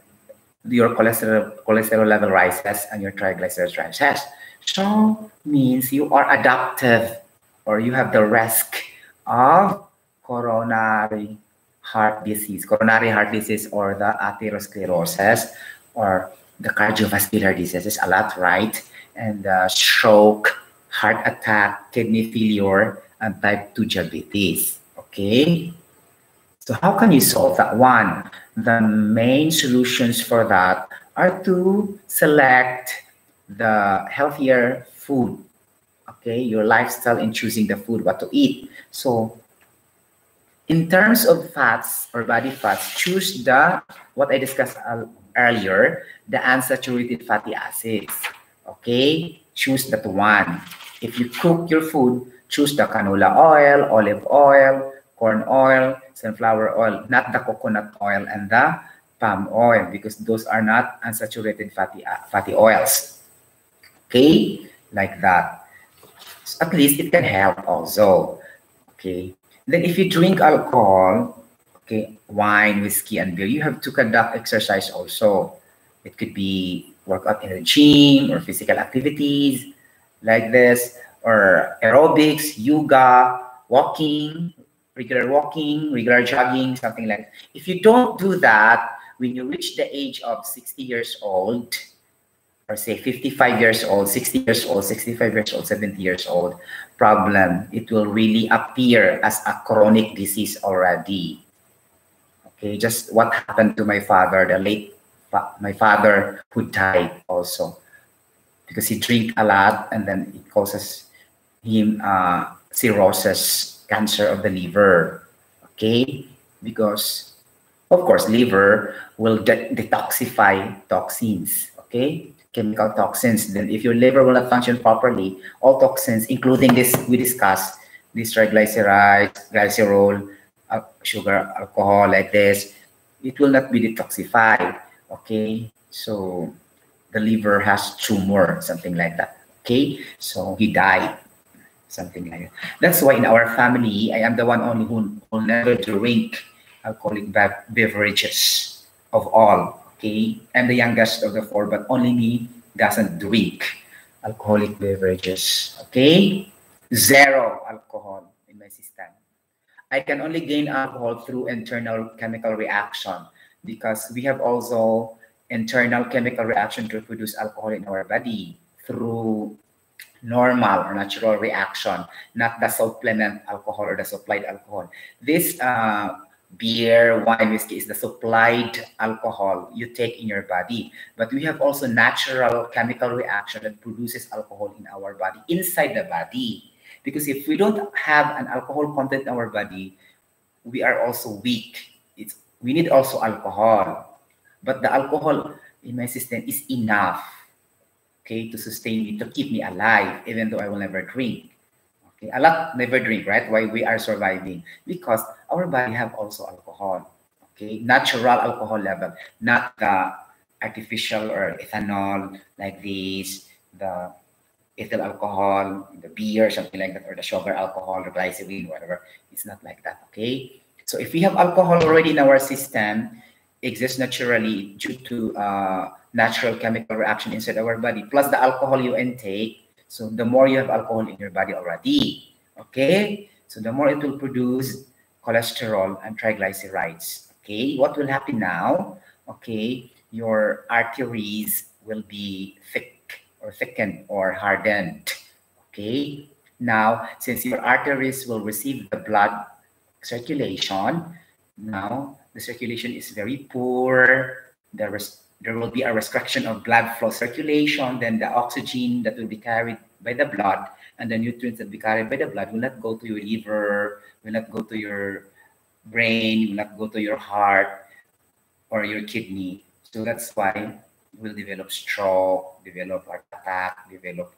your cholesterol cholesterol level rises and your triglycerides rises. So means you are adaptive or you have the risk of coronary heart disease, coronary heart disease or the atherosclerosis or the cardiovascular diseases a lot, right? And stroke, heart attack, kidney failure, and type 2 diabetes. Okay? So how can you solve that one? The main solutions for that are to select the healthier food. Okay, your lifestyle in choosing the food, what to eat. So in terms of fats or body fats, choose the, what I discussed earlier, the unsaturated fatty acids. Okay, choose that one. If you cook your food, choose the canola oil, olive oil, corn oil, sunflower oil, not the coconut oil and the palm oil because those are not unsaturated fatty, uh, fatty oils. Okay, like that. So at least it can help also. Okay, then if you drink alcohol, okay, wine, whiskey, and beer, you have to conduct exercise also. It could be workout in the gym or physical activities like this, or aerobics, yoga, walking, regular walking, regular jogging, something like that. If you don't do that, when you reach the age of 60 years old, or say 55 years old, 60 years old, 65 years old, 70 years old problem, it will really appear as a chronic disease already. Okay, just what happened to my father, the late my father who died also because he drink a lot and then it causes him uh, cirrhosis, cancer of the liver. Okay, because of course liver will de detoxify toxins. Okay, chemical toxins. Then if your liver will not function properly, all toxins, including this we discussed, this triglycerides, glycerol, uh, sugar, alcohol like this, it will not be detoxified. Okay, so the liver has tumor, something like that. Okay, so he died, something like that. That's why in our family, I am the one only who will never drink alcoholic beverages of all Okay, I'm the youngest of the four, but only me doesn't drink alcoholic beverages. Okay, zero alcohol in my system. I can only gain alcohol through internal chemical reaction because we have also internal chemical reaction to produce alcohol in our body through normal or natural reaction, not the supplement alcohol or the supplied alcohol. This uh, beer, wine, whiskey is the supplied alcohol you take in your body. But we have also natural chemical reaction that produces alcohol in our body, inside the body. Because if we don't have an alcohol content in our body, we are also weak. We need also alcohol. But the alcohol in my system is enough, okay, to sustain me, to keep me alive, even though I will never drink. Okay, a lot never drink, right? Why we are surviving? Because our body have also alcohol. Okay, natural alcohol level, not the artificial or ethanol like this, the ethyl alcohol, the beer, something like that, or the sugar alcohol, or glycerin, whatever. It's not like that. Okay. So if we have alcohol already in our system, exists naturally due to uh, natural chemical reaction inside our body, plus the alcohol you intake. So the more you have alcohol in your body already, okay? So the more it will produce cholesterol and triglycerides. Okay, what will happen now? Okay, your arteries will be thick or thickened or hardened. Okay, now since your arteries will receive the blood circulation, now the circulation is very poor. There, there will be a restriction of blood flow circulation. Then the oxygen that will be carried by the blood and the nutrients that will be carried by the blood will not go to your liver, will not go to your brain, will not go to your heart or your kidney. So that's why will develop stroke, develop heart attack, develop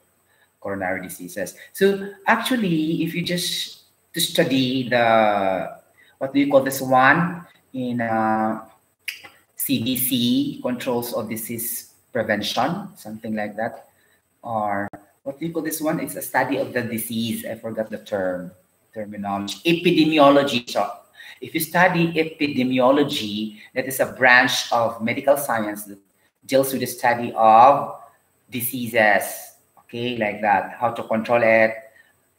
coronary diseases. So actually, if you just to study the what do you call this one in uh, CDC controls of disease prevention, something like that, or what do you call this one? It's a study of the disease. I forgot the term terminology. Epidemiology. So if you study epidemiology, that is a branch of medical science that deals with the study of diseases, okay, like that, how to control it,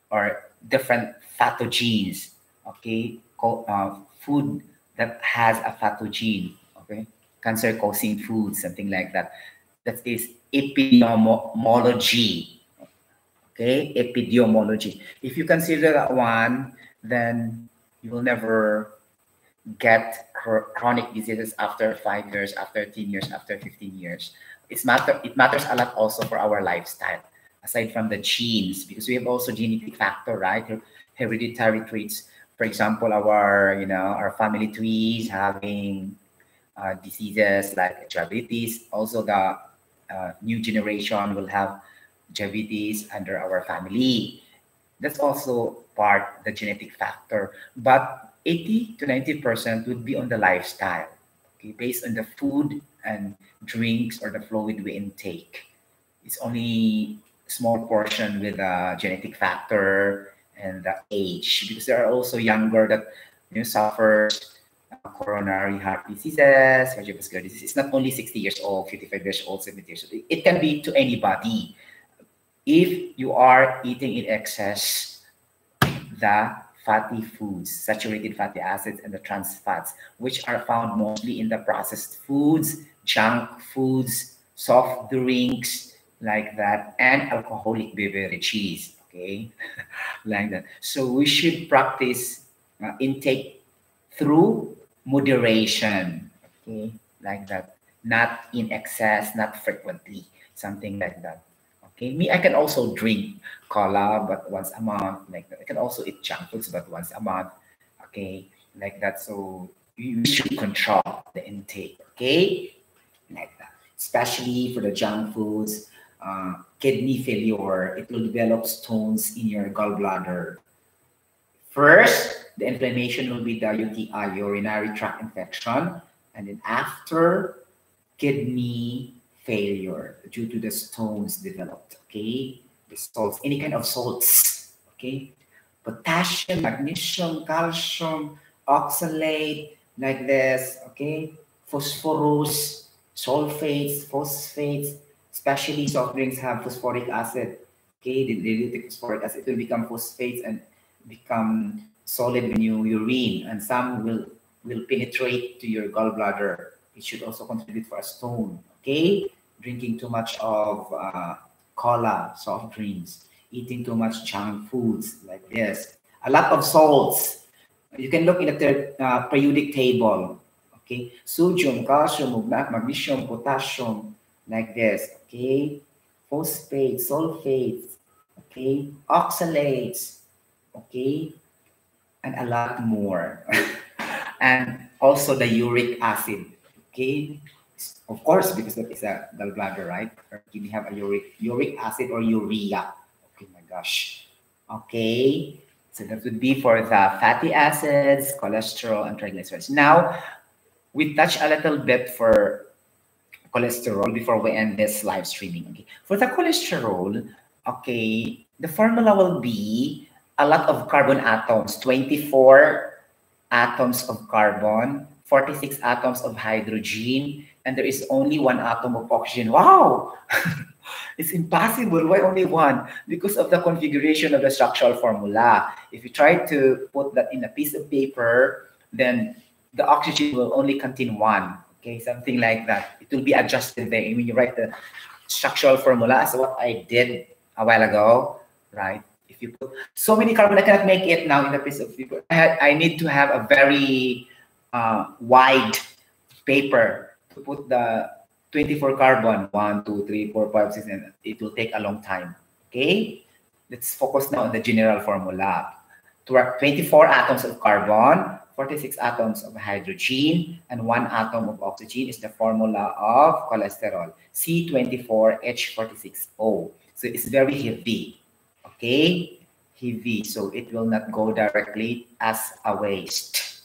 or different pathogens, okay, uh, food that has a pathogen, okay, cancer-causing food, something like that. That is epidemiology, okay, epidemiology. If you consider that one, then you will never get chronic diseases after five years, after 10 years, after 15 years. It's matter, it matters a lot also for our lifestyle, aside from the genes, because we have also genetic factor, right? Hereditary traits. For example, our, you know, our family trees having uh, diseases like diabetes. Also, the uh, new generation will have diabetes under our family. That's also part the genetic factor. But 80 to 90% would be on the lifestyle, okay, based on the food and drinks or the fluid we intake. It's only small portion with a genetic factor and the age, because there are also younger that you know, suffer uh, coronary heart diseases, cardiovascular disease. It's not only 60 years old, 55 years old, 70 years old. It can be to anybody. If you are eating in excess, the fatty foods, saturated fatty acids, and the trans fats, which are found mostly in the processed foods, junk foods, soft drinks, like that, and alcoholic beverages. Okay, [laughs] like that. So we should practice uh, intake through moderation. Okay, like that. Not in excess, not frequently, something like that. Okay, me, I can also drink cola, but once a month, like that. I can also eat junk foods, but once a month. Okay, like that. So you should control the intake. Okay, like that. Especially for the junk foods, uh, kidney failure, it will develop stones in your gallbladder. First, the inflammation will be the UTI, urinary tract infection, and then after, kidney failure due to the stones developed, okay? The salts, any kind of salts, okay? Potassium, magnesium, calcium, oxalate, like this, okay? Phosphorus, sulfates, phosphates, especially soft drinks have phosphoric acid, okay? The dilute phosphoric acid will become phosphates and become solid in your urine, and some will will penetrate to your gallbladder. It should also contribute for a stone. Okay, drinking too much of uh, cola, soft drinks, eating too much junk foods like this, a lot of salts. You can look in the uh, periodic table. Okay, sodium, calcium, magnesium, potassium, like this. Okay, phosphate, sulfates. Okay, oxalates. Okay, and a lot more. [laughs] and also the uric acid. Okay, of course, because that is a gallbladder, right? You have a uric, uric acid or urea. Okay, my gosh. Okay, so that would be for the fatty acids, cholesterol, and triglycerides. Now, we touch a little bit for cholesterol before we end this live streaming. Okay, for the cholesterol, okay, the formula will be a lot of carbon atoms, 24 atoms of carbon, 46 atoms of hydrogen, and there is only one atom of oxygen. Wow! [laughs] it's impossible. Why only one? Because of the configuration of the structural formula. If you try to put that in a piece of paper, then the oxygen will only contain one. Okay, something like that. It will be adjusted there. When you write the structural formula, as what I did a while ago, right? If you put so many carbon, I cannot make it now in the piece of paper. I, I need to have a very uh, wide paper to put the 24 carbon, 1, 2, 3, 4, 5, 6, and it will take a long time. Okay? Let's focus now on the general formula. 24 atoms of carbon, 46 atoms of hydrogen, and one atom of oxygen is the formula of cholesterol, C24H46O. So it's very heavy, okay? Heavy, so it will not go directly as a waste,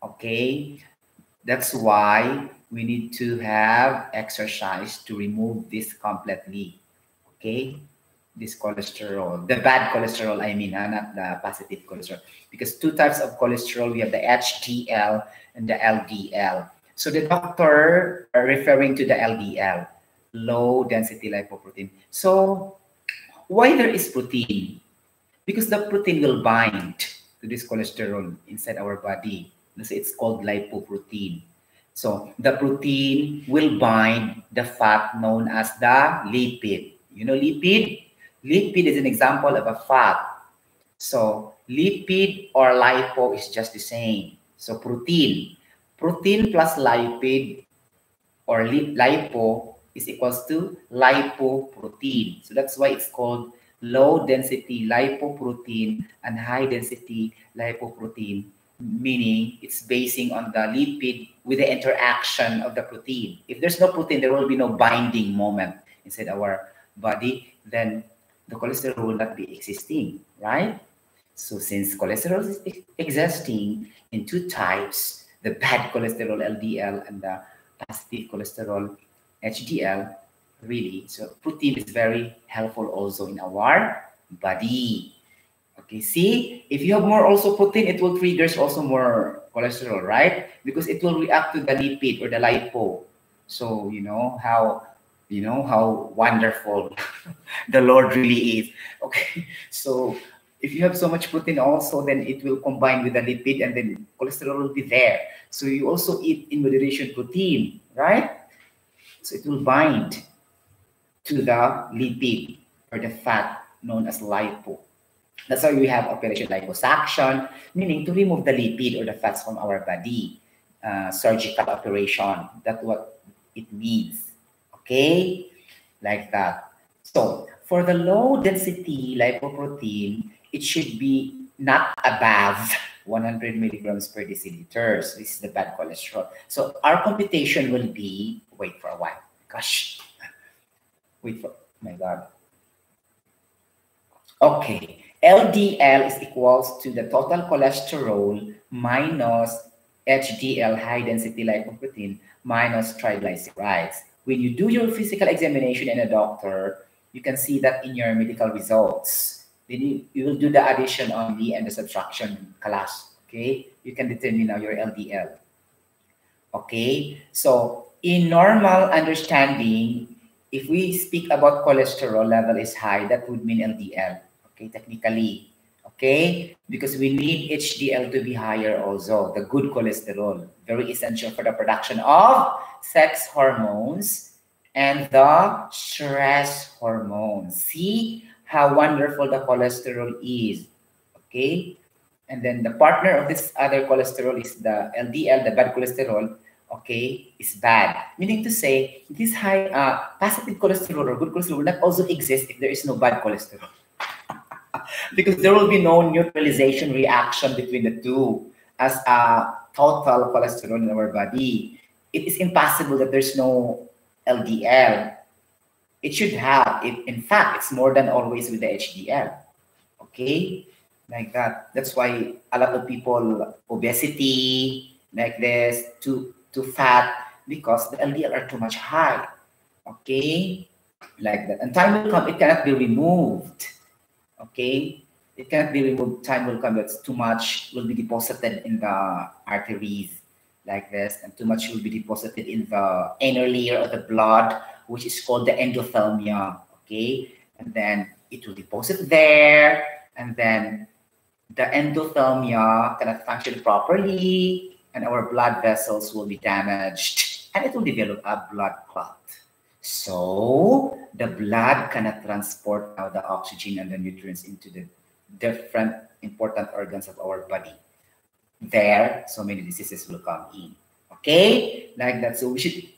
okay? That's why we need to have exercise to remove this completely, okay? This cholesterol, the bad cholesterol, I mean, uh, not the positive cholesterol. Because two types of cholesterol, we have the HDL and the LDL. So the doctor are referring to the LDL low density lipoprotein. So why there is protein? Because the protein will bind to this cholesterol inside our body. Let's it's called lipoprotein. So the protein will bind the fat known as the lipid. You know lipid? Lipid is an example of a fat. So lipid or lipo is just the same. So protein. Protein plus lipid or lipo is equals to lipoprotein. So that's why it's called low density lipoprotein and high density lipoprotein, meaning it's basing on the lipid with the interaction of the protein. If there's no protein, there will be no binding moment inside our body, then the cholesterol will not be existing, right? So since cholesterol is existing in two types, the bad cholesterol LDL and the positive cholesterol HDL, really. So protein is very helpful also in our body. Okay, see, if you have more also protein, it will triggers also more cholesterol, right? Because it will react to the lipid or the lipo. So you know how you know how wonderful [laughs] the Lord really is. Okay, so if you have so much protein also, then it will combine with the lipid and then cholesterol will be there. So you also eat in moderation protein, right? So it will bind to the lipid or the fat known as lipo. That's why we have operation liposuction, meaning to remove the lipid or the fats from our body. Uh, surgical operation. That's what it means. Okay? Like that. So for the low density lipoprotein, it should be not above 100 milligrams per deciliter. So this is the bad cholesterol. So our computation will be, wait for a while. Gosh, wait for, oh my God. Okay, LDL is equals to the total cholesterol minus HDL, high density lipoprotein, minus triglycerides. When you do your physical examination in a doctor, you can see that in your medical results then you, you will do the addition only and the subtraction class. Okay, you can determine now your LDL. Okay, so in normal understanding, if we speak about cholesterol level is high, that would mean LDL. Okay, technically. Okay, because we need HDL to be higher also, the good cholesterol, very essential for the production of sex hormones and the stress hormones. See, how wonderful the cholesterol is. Okay? And then the partner of this other cholesterol is the LDL, the bad cholesterol, okay, is bad. Meaning to say, this high uh, positive cholesterol or good cholesterol will not also exist if there is no bad cholesterol. Because there will be no neutralization reaction between the two. As a total cholesterol in our body. It is impossible that there's no LDL it should have. It in fact it's more than always with the hdl okay? Like that. That's why a lot of people obesity like this too too fat because the ldl are too much high. Okay? Like that. And time will come. It cannot be removed okay it cannot be removed time will come that's too much will be deposited in the arteries like this, and too much will be deposited in the inner layer of the blood, which is called the endothelmia. Okay, and then it will deposit there, and then the endothelmia cannot function properly, and our blood vessels will be damaged, and it will develop a blood clot. So the blood cannot transport out the oxygen and the nutrients into the different important organs of our body. There, so many diseases will come in. Okay, like that. So we should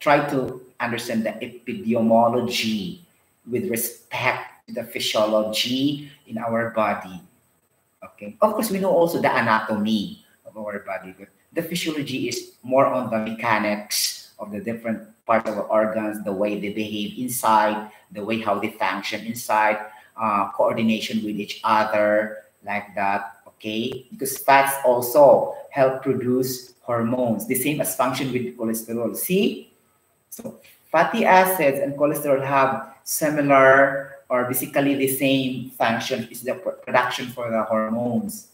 try to understand the epidemiology with respect to the physiology in our body. Okay, of course, we know also the anatomy of our body, but the physiology is more on the mechanics of the different parts of our organs, the way they behave inside, the way how they function inside, uh, coordination with each other, like that. Okay, because fats also help produce hormones, the same as function with cholesterol. See, so fatty acids and cholesterol have similar or basically the same function is the production for the hormones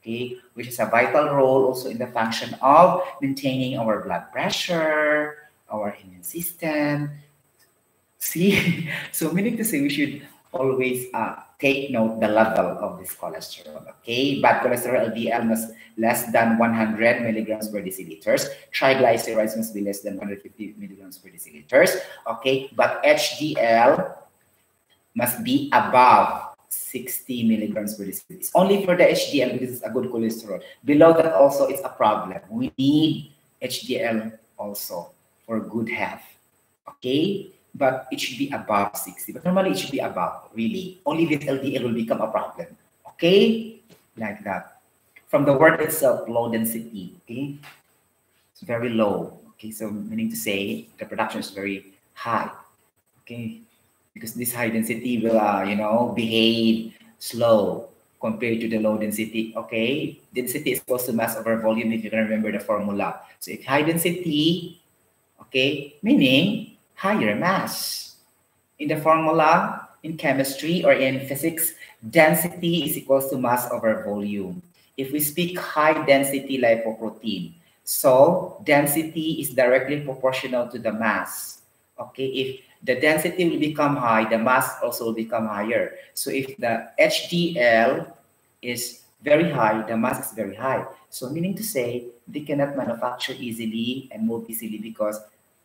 okay which is a vital role also in the function of maintaining our blood pressure our immune system see [laughs] so meaning to say we should always uh, take note the level of this cholesterol. Okay, bad cholesterol LDL must less than 100 milligrams per deciliters. Triglycerides must be less than 150 milligrams per deciliters. Okay, but HDL must be above 60 milligrams per deciliter. Only for the HDL because it's a good cholesterol. Below that also it's a problem. We need HDL also for good health. Okay, but it should be above 60. But normally it should be above, really. Only with LDL will become a problem. Okay? Like that. From the word itself, low density. Okay? It's very low. Okay, so meaning to say the production is very high. Okay? Because this high density will, uh, you know, behave slow compared to the low density. Okay? Density is equal to mass over volume if you can remember the formula. So if high density, okay, meaning higher mass. In the formula, in chemistry or in physics, density is equal to mass over volume. If we speak high density lipoprotein, so density is directly proportional to the mass. Okay, if the density will become high, the mass also will become higher. So if the HDL is very high, the mass is very high. So meaning to say, they cannot manufacture easily and move easily because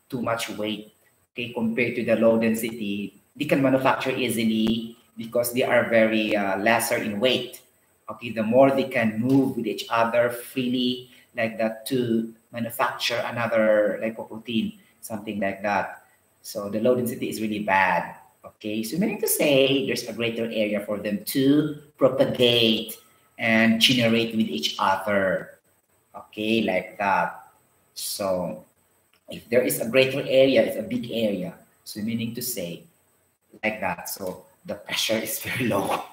too much weight okay, compared to the low density, they can manufacture easily because they are very uh, lesser in weight. Okay, the more they can move with each other freely, like that, to manufacture another lipoprotein, something like that. So the low density is really bad. Okay, so meaning to say there's a greater area for them to propagate and generate with each other. Okay, like that. So if there is a greater area, it's a big area. So meaning to say, like that. So the pressure is [laughs] very low.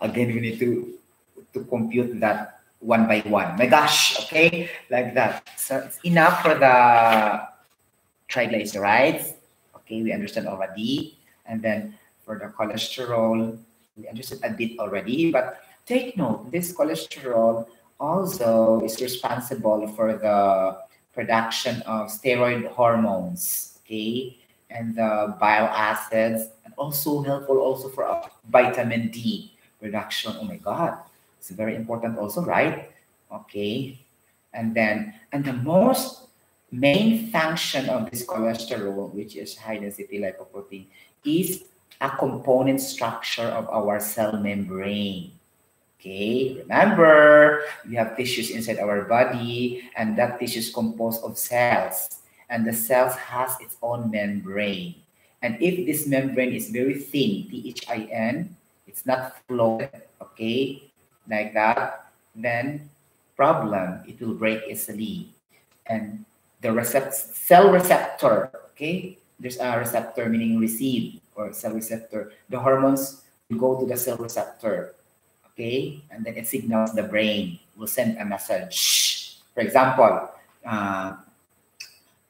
Again, we need to to compute that one by one. My gosh, okay, like that. So it's enough for the triglycerides. Okay, we understand already. And then for the cholesterol, we understood a bit already. But take note, this cholesterol also is responsible for the production of steroid hormones, okay, and the bile acids, and also helpful also for vitamin D production. Oh my God, it's very important also, right? Okay, and then and the most main function of this cholesterol, which is high density lipoprotein, is a component structure of our cell membrane. Okay, remember, we have tissues inside our body, and that tissue is composed of cells, and the cells has its own membrane. And if this membrane is very thin, T-H-I-N, it's not flowed, okay, like that, then problem, it will break easily. And the recept cell receptor, okay, there's a receptor meaning receive or cell receptor. The hormones will go to the cell receptor okay? And then it signals the brain will send a message. For example, uh,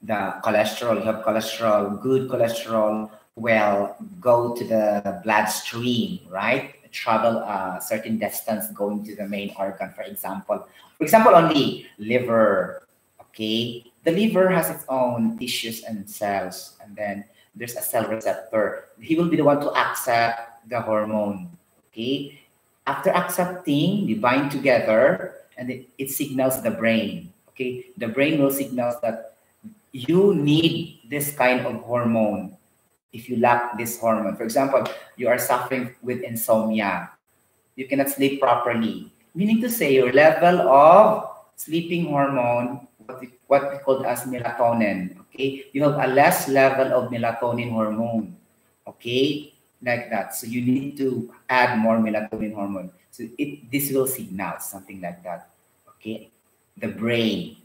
the cholesterol, you have cholesterol, good cholesterol will go to the bloodstream, right? travel a certain distance going to the main organ, for example. For example, only liver, okay? The liver has its own tissues and cells, and then there's a cell receptor. He will be the one to accept the hormone, okay? After accepting, they bind together, and it, it signals the brain, okay? The brain will signal that you need this kind of hormone if you lack this hormone. For example, you are suffering with insomnia. You cannot sleep properly. Meaning to say your level of sleeping hormone, what we, what we call as melatonin, okay? You have a less level of melatonin hormone, okay? Like that. So you need to add more melatonin hormone. So it this will signal something like that, okay? The brain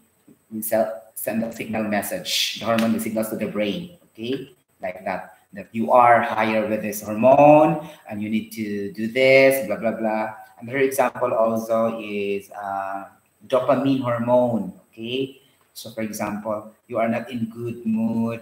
will send a signal message. The hormone signals to the brain, okay? Like that that you are higher with this hormone and you need to do this, blah, blah, blah. Another example also is uh, dopamine hormone, okay? So for example, you are not in good mood.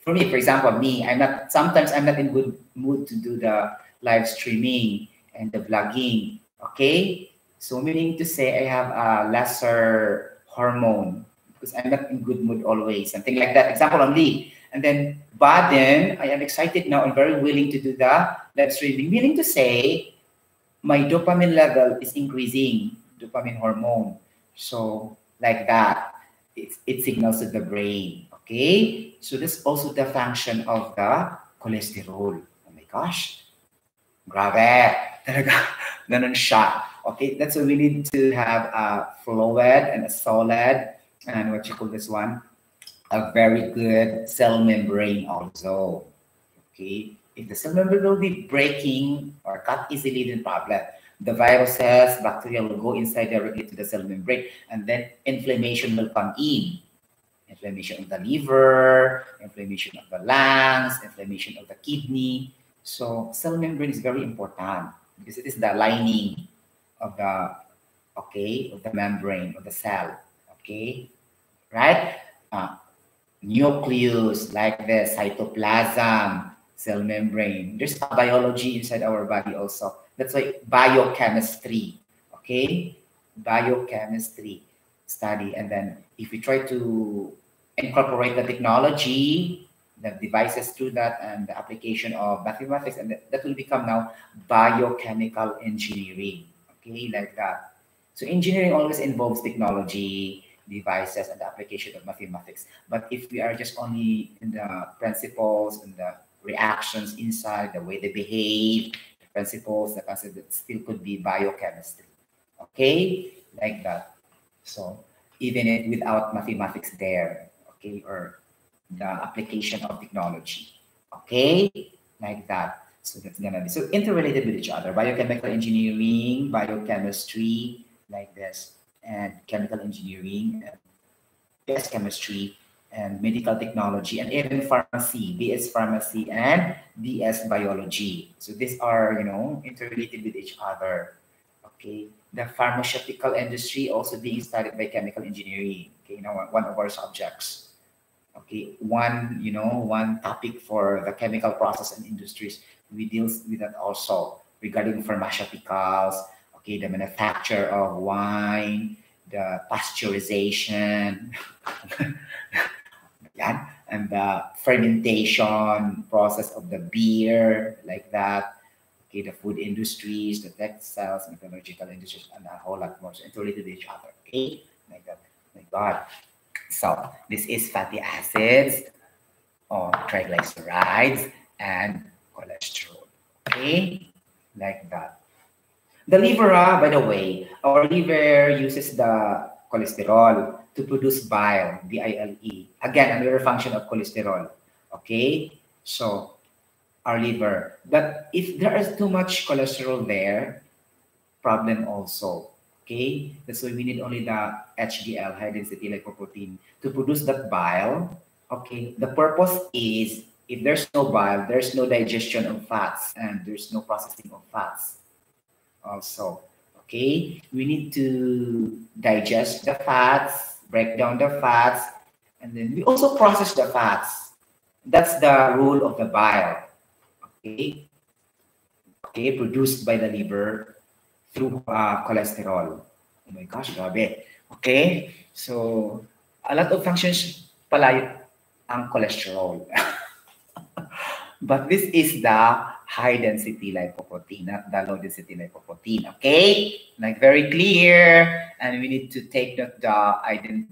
For me, for example, me, I'm not, sometimes I'm not in good mood to do the live streaming and the vlogging, okay? So meaning to say I have a lesser hormone because I'm not in good mood always, something like that. Example only. And then Baden, I am excited now and very willing to do the live streaming, meaning to say my dopamine level is increasing, dopamine hormone. So like that, it, it signals to the brain. Okay? So this is also the function of the cholesterol. Oh my gosh. Grabe. Talaga. Ganun siya. Okay? That's why we need to have a fluid and a solid and what you call this one? a very good cell membrane also. Okay, if the cell membrane will be breaking or cut easily, then problem. The viruses, bacteria will go inside directly to the cell membrane, and then inflammation will come in. Inflammation of the liver, inflammation of the lungs, inflammation of the kidney. So cell membrane is very important because it is the lining of the okay of the membrane of the cell. Okay, right? Uh, nucleus, like the cytoplasm, cell membrane. There's a biology inside our body also. That's why biochemistry, okay? Biochemistry study. And then if we try to incorporate the technology, the devices through that and the application of mathematics, and that, that will become now biochemical engineering, okay? Like that. So engineering always involves technology, devices and the application of mathematics. But if we are just only in the principles and the reactions inside, the way they behave, the principles, the concept that still could be biochemistry. Okay, like that. So even it, without mathematics there, okay, or the application of technology, okay, like that. So that's gonna be so interrelated with each other. Biochemical engineering, biochemistry, like this and chemical engineering, and BS chemistry, and medical technology, and even pharmacy, BS pharmacy, and BS biology. So these are, you know, interrelated with each other. Okay. The pharmaceutical industry also being studied by chemical engineering. Okay, you know, one of our subjects. Okay, one, you know, one topic for the chemical process and industries. We deal with that also regarding pharmaceuticals, okay, the manufacture of wine, the pasteurization, [laughs] yeah, and the fermentation process of the beer, like that. Okay, the food industries, the textiles, metallurgical industries, and a whole lot more. So interrelated with each other. Okay, like that. My God. So this is fatty acids, or triglycerides, and cholesterol. Okay, like that. The liver, uh, by the way, our liver uses the cholesterol to produce bile, B-I-L-E. Again, another function of cholesterol. Okay? So, our liver. But if there is too much cholesterol there, problem also. Okay? That's why we need only the HDL, high density lipoprotein, to produce that bile. Okay? The purpose is if there's no bile, there's no digestion of fats and there's no processing of fats also. Okay, we need to digest the fats, break down the fats, and then we also process the fats. That's the rule of the bile. Okay, okay, produced by the liver through uh, cholesterol. Oh my gosh, grabe. Okay, so a lot of functions pala ang cholesterol. [laughs] but this is the high density lipoprotein, not the low density lipoprotein. Okay, like very clear, and we need to take the, the ident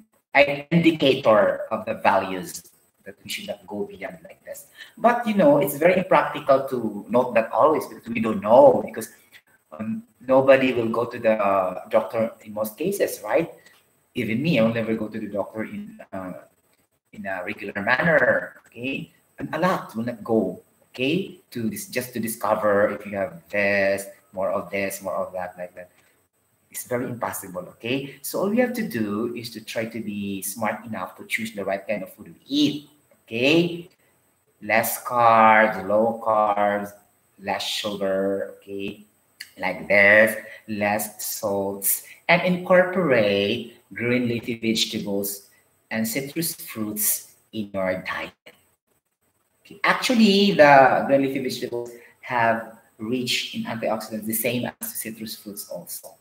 indicator of the values that we should not go beyond like this. But you know, it's very impractical to note that always because we don't know because um, nobody will go to the doctor in most cases, right? Even me, I'll never go to the doctor in uh, in a regular manner. Okay, and a lot will not go. Okay, to this just to discover if you have this, more of this, more of that, like that. It's very impossible. Okay, so all we have to do is to try to be smart enough to choose the right kind of food we eat. Okay, less carbs, low carbs, less sugar. Okay, like this, less salts, and incorporate green leafy vegetables and citrus fruits in your diet. Okay. Actually, the green leafy vegetables have rich in antioxidants, the same as citrus fruits also.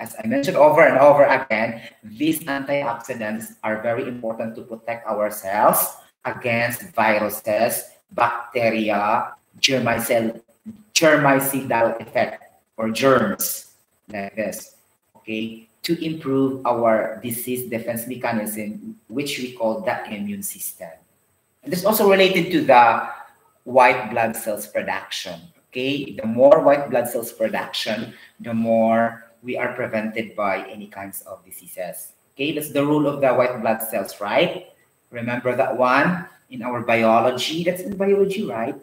As I mentioned over and over again, these antioxidants are very important to protect ourselves against viruses, bacteria, germicidal effect, or germs like this, okay, to improve our disease defense mechanism, which we call the immune system. And this also related to the white blood cells production. Okay, the more white blood cells production, the more we are prevented by any kinds of diseases. Okay, that's the rule of the white blood cells, right? Remember that one in our biology? That's in biology, right?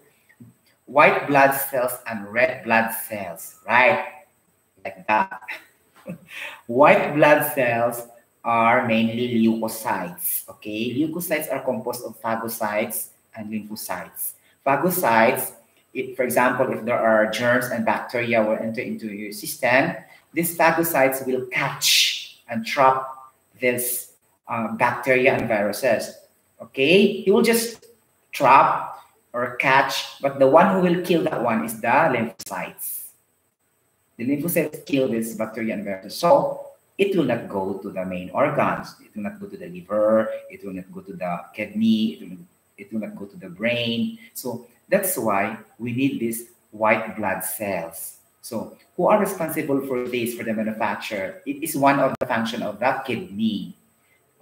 White blood cells and red blood cells, right? Like that. [laughs] white blood cells are mainly leukocytes, okay? Leukocytes are composed of phagocytes and lymphocytes. Phagocytes, if, for example, if there are germs and bacteria will enter into your system, these phagocytes will catch and trap these uh, bacteria and viruses, okay? It will just trap or catch, but the one who will kill that one is the lymphocytes. The lymphocytes kill this bacteria and virus. So it will not go to the main organs. It will not go to the liver. It will not go to the kidney. It will, it will not go to the brain. So that's why we need these white blood cells. So who are responsible for this, for the manufacture? It is one of the function of the kidney.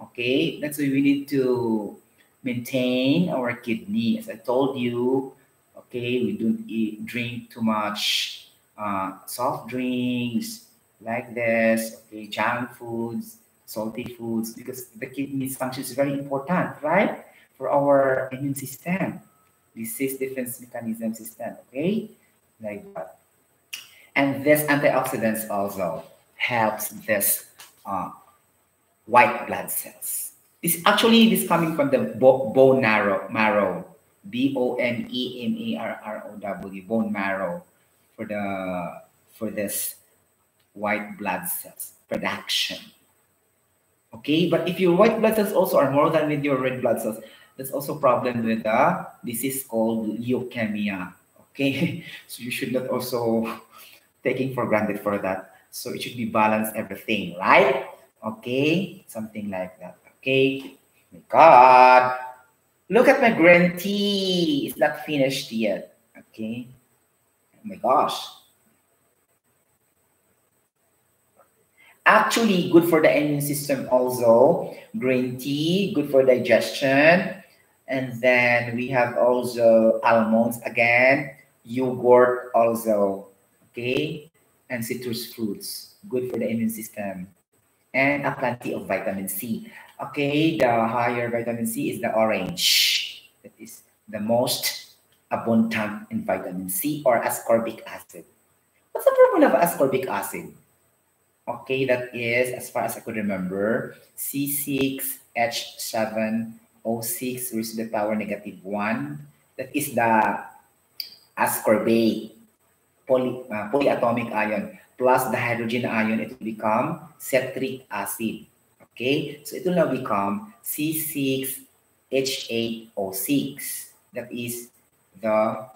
Okay, that's why we need to maintain our kidney. As I told you, okay, we don't eat, drink too much uh, soft drinks like this, okay, junk foods, salty foods, because the kidney's function is very important, right? For our immune system, disease defense mechanism system, okay? Like that. And this antioxidants also helps this uh, white blood cells. This actually this coming from the bone marrow, marrow, B O N E M A R R O W, bone marrow, for the for this white blood cells production. Okay, but if your white blood cells also are more than with your red blood cells, there's also problem with the disease called leukemia. Okay, [laughs] so you should not also [laughs] taking for granted for that. So it should be balanced everything, right? Okay, something like that. Okay. My God. Look at my green tea. It's not finished yet. Okay. Oh my gosh. Actually, good for the immune system also. Green tea, good for digestion. And then we have also almonds again, yogurt also, okay? And citrus fruits, good for the immune system. And a plenty of vitamin C. Okay, the higher vitamin C is the orange. That is the most abundant in vitamin C or ascorbic acid. What's the formula of ascorbic acid? Okay, that is, as far as I could remember, C6H7O6 raised to the power negative 1. That is the ascorbate poly, uh, polyatomic ion plus the hydrogen ion, it will become citric acid. Okay, so it will now become C6H8O6. That is the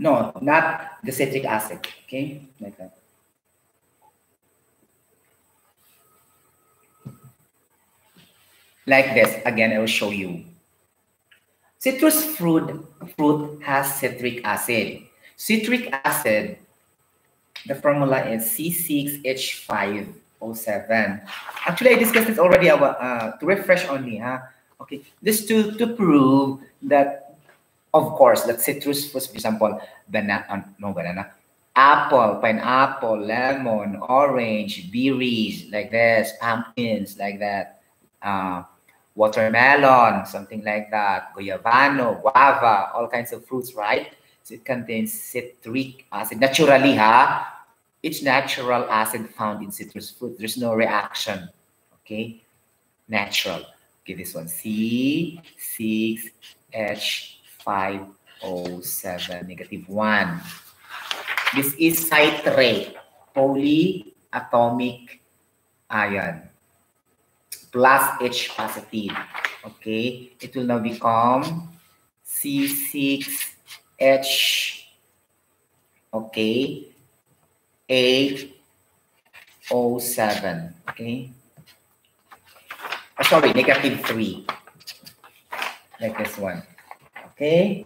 No, not the citric acid. Okay, like that. Like this. Again, I will show you. Citrus fruit, fruit has citric acid. Citric acid, the formula is C6H5O7. Actually, I discussed this already uh, to refresh only. Huh? Okay, this to, to prove that of course, that citrus fruits, for example, banana, uh, no banana, apple, pineapple, lemon, orange, berries, like this, pumpkins, like that, uh, watermelon, something like that, guayabano, guava, all kinds of fruits, right? So it contains citric acid. Naturally, huh? It's natural acid found in citrus fruit. There's no reaction, okay? Natural. Okay, this one, C6H 507, negative 1. This is citrate, polyatomic ion, plus H positive. Okay, it will now become C6H, okay, 8O7, okay. Oh, sorry, negative 3, like this one. Okay.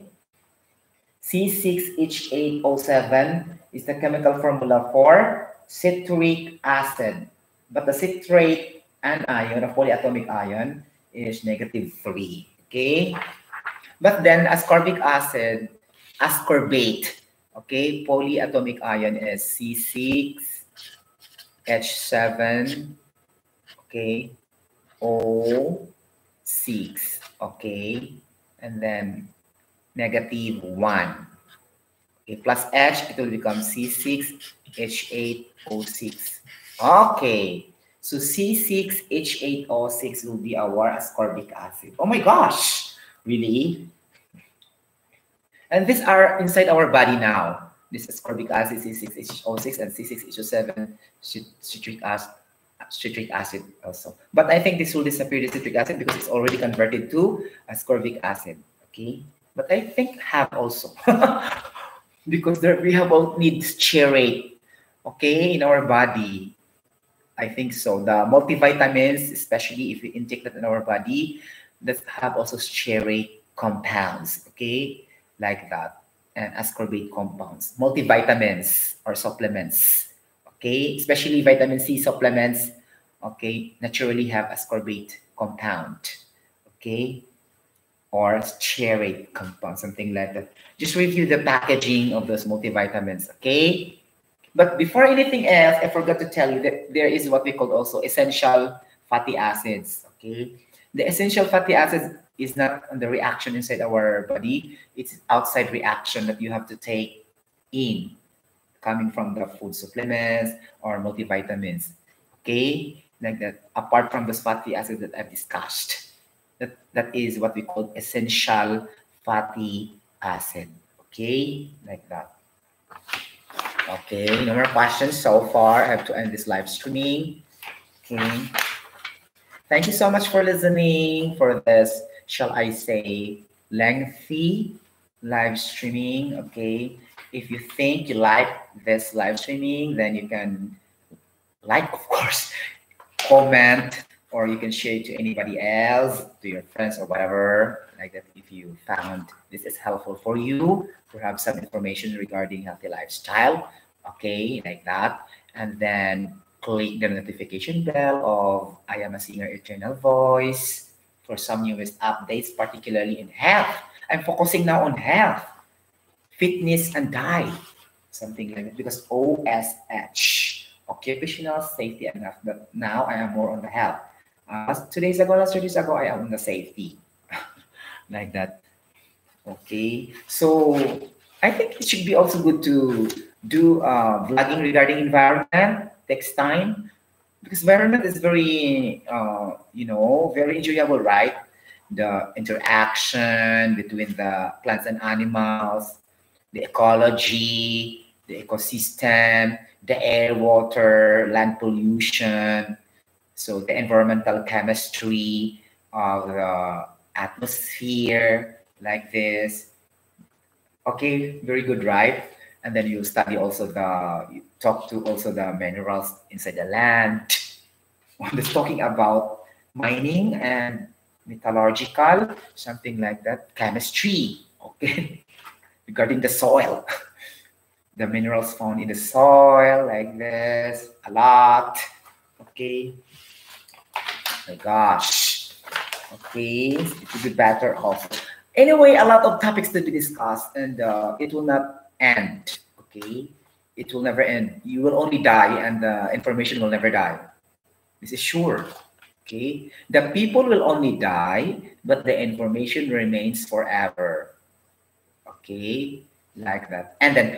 C6H8O7 is the chemical formula for citric acid. But the citrate anion, a polyatomic ion, is negative 3. Okay. But then ascorbic acid, ascorbate, okay, polyatomic ion is C6H7, okay, O6, okay, and then negative 1. Okay, plus H, it will become C6H8O6. Okay, so C6H8O6 will be our ascorbic acid. Oh my gosh, really? And these are inside our body now. This ascorbic acid, C6H6O6 and C6H7 citric acid, citric acid also. But I think this will disappear, the citric acid, because it's already converted to ascorbic acid. Okay but I think have also [laughs] because there we have all needs stearate, okay, in our body. I think so. The multivitamins, especially if we intake that in our body, that have also stearate compounds, okay, like that, and ascorbate compounds, multivitamins or supplements, okay, especially vitamin C supplements, okay, naturally have ascorbate compound, okay or stearate compound, something like that. Just review the packaging of those multivitamins, okay? But before anything else, I forgot to tell you that there is what we call also essential fatty acids, okay? The essential fatty acids is not the reaction inside our body. It's outside reaction that you have to take in, coming from the food supplements or multivitamins, okay? Like that, apart from the fatty acids that I've discussed that, that is what we call essential fatty acid. Okay, like that. Okay, no more questions so far. I have to end this live streaming. Okay. Thank you so much for listening for this, shall I say, lengthy live streaming. Okay. If you think you like this live streaming, then you can like, of course, comment, or you can share it to anybody else, to your friends or whatever, like that. If you found this is helpful for you, perhaps some information regarding healthy lifestyle, okay, like that. And then click the notification bell of I am a singer eternal voice for some newest updates, particularly in health. I'm focusing now on health, fitness, and diet, something like that, because OSH, occupational safety and now I am more on the health. Uh, two days ago, last two days ago, I am on the safety. [laughs] like that. Okay. So I think it should be also good to do uh, vlogging regarding environment. Takes time because environment is very, uh, you know, very enjoyable, right? The interaction between the plants and animals, the ecology, the ecosystem, the air, water, land pollution, so the environmental chemistry of the atmosphere like this, Okay, very good, right? And then you study also the, you talk to also the minerals inside the land. [laughs] One is talking about mining and metallurgical, something like that, chemistry, okay? [laughs] Regarding the soil, [laughs] the minerals found in the soil, like this, a lot, okay? my gosh. Okay, it will be better also. Anyway, a lot of topics to be discussed and uh, it will not end. Okay, it will never end. You will only die and the information will never die. This is sure. Okay, the people will only die, but the information remains forever. Okay, like that. And then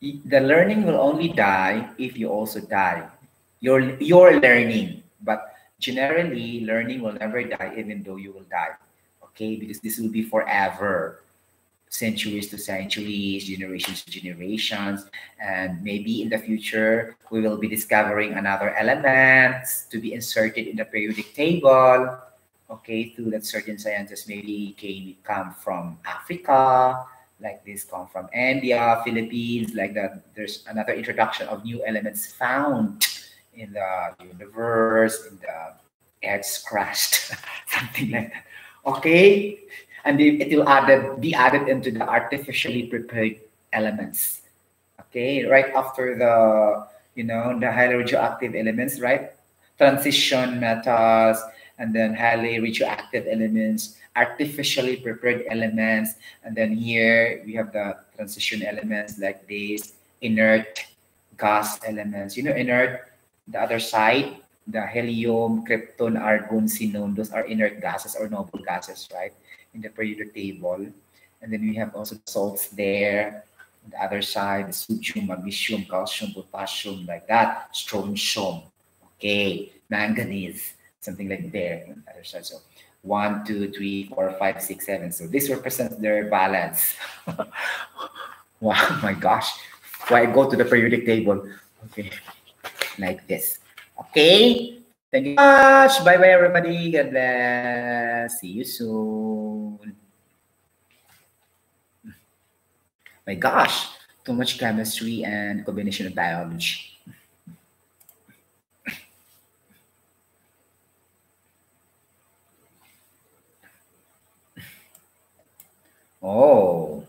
the learning will only die if you also die. Your your learning, but generally learning will never die even though you will die okay because this will be forever centuries to centuries generations to generations. And maybe in the future we will be discovering another elements to be inserted in the periodic table. Okay through that certain scientists maybe came come from africa like this come from india philippines like that. There's another introduction of new elements found in the universe, in the Earth's crust, [laughs] something like that. Okay, and it will added be added into the artificially prepared elements. Okay, right after the you know the highly radioactive elements, right? Transition metals and then highly radioactive elements, artificially prepared elements, and then here we have the transition elements like this inert gas elements. You know, inert the other side, the helium, krypton, argon, xenon, those are inert gases or noble gases, right? The periodic table. And then we have also salts there. On the other side, the sodium, magnesium, calcium, potassium, like that. Strontium, okay, manganese, something like there on the other side. So one, two, three, four, five, six, seven. So this represents their valence. [laughs] wow, [laughs] my gosh. Why go to the periodic table? Okay like this. Okay? Thank you much. Bye-bye, everybody. God bless. See you soon. My gosh, too much chemistry and combination of biology. [laughs] Oh,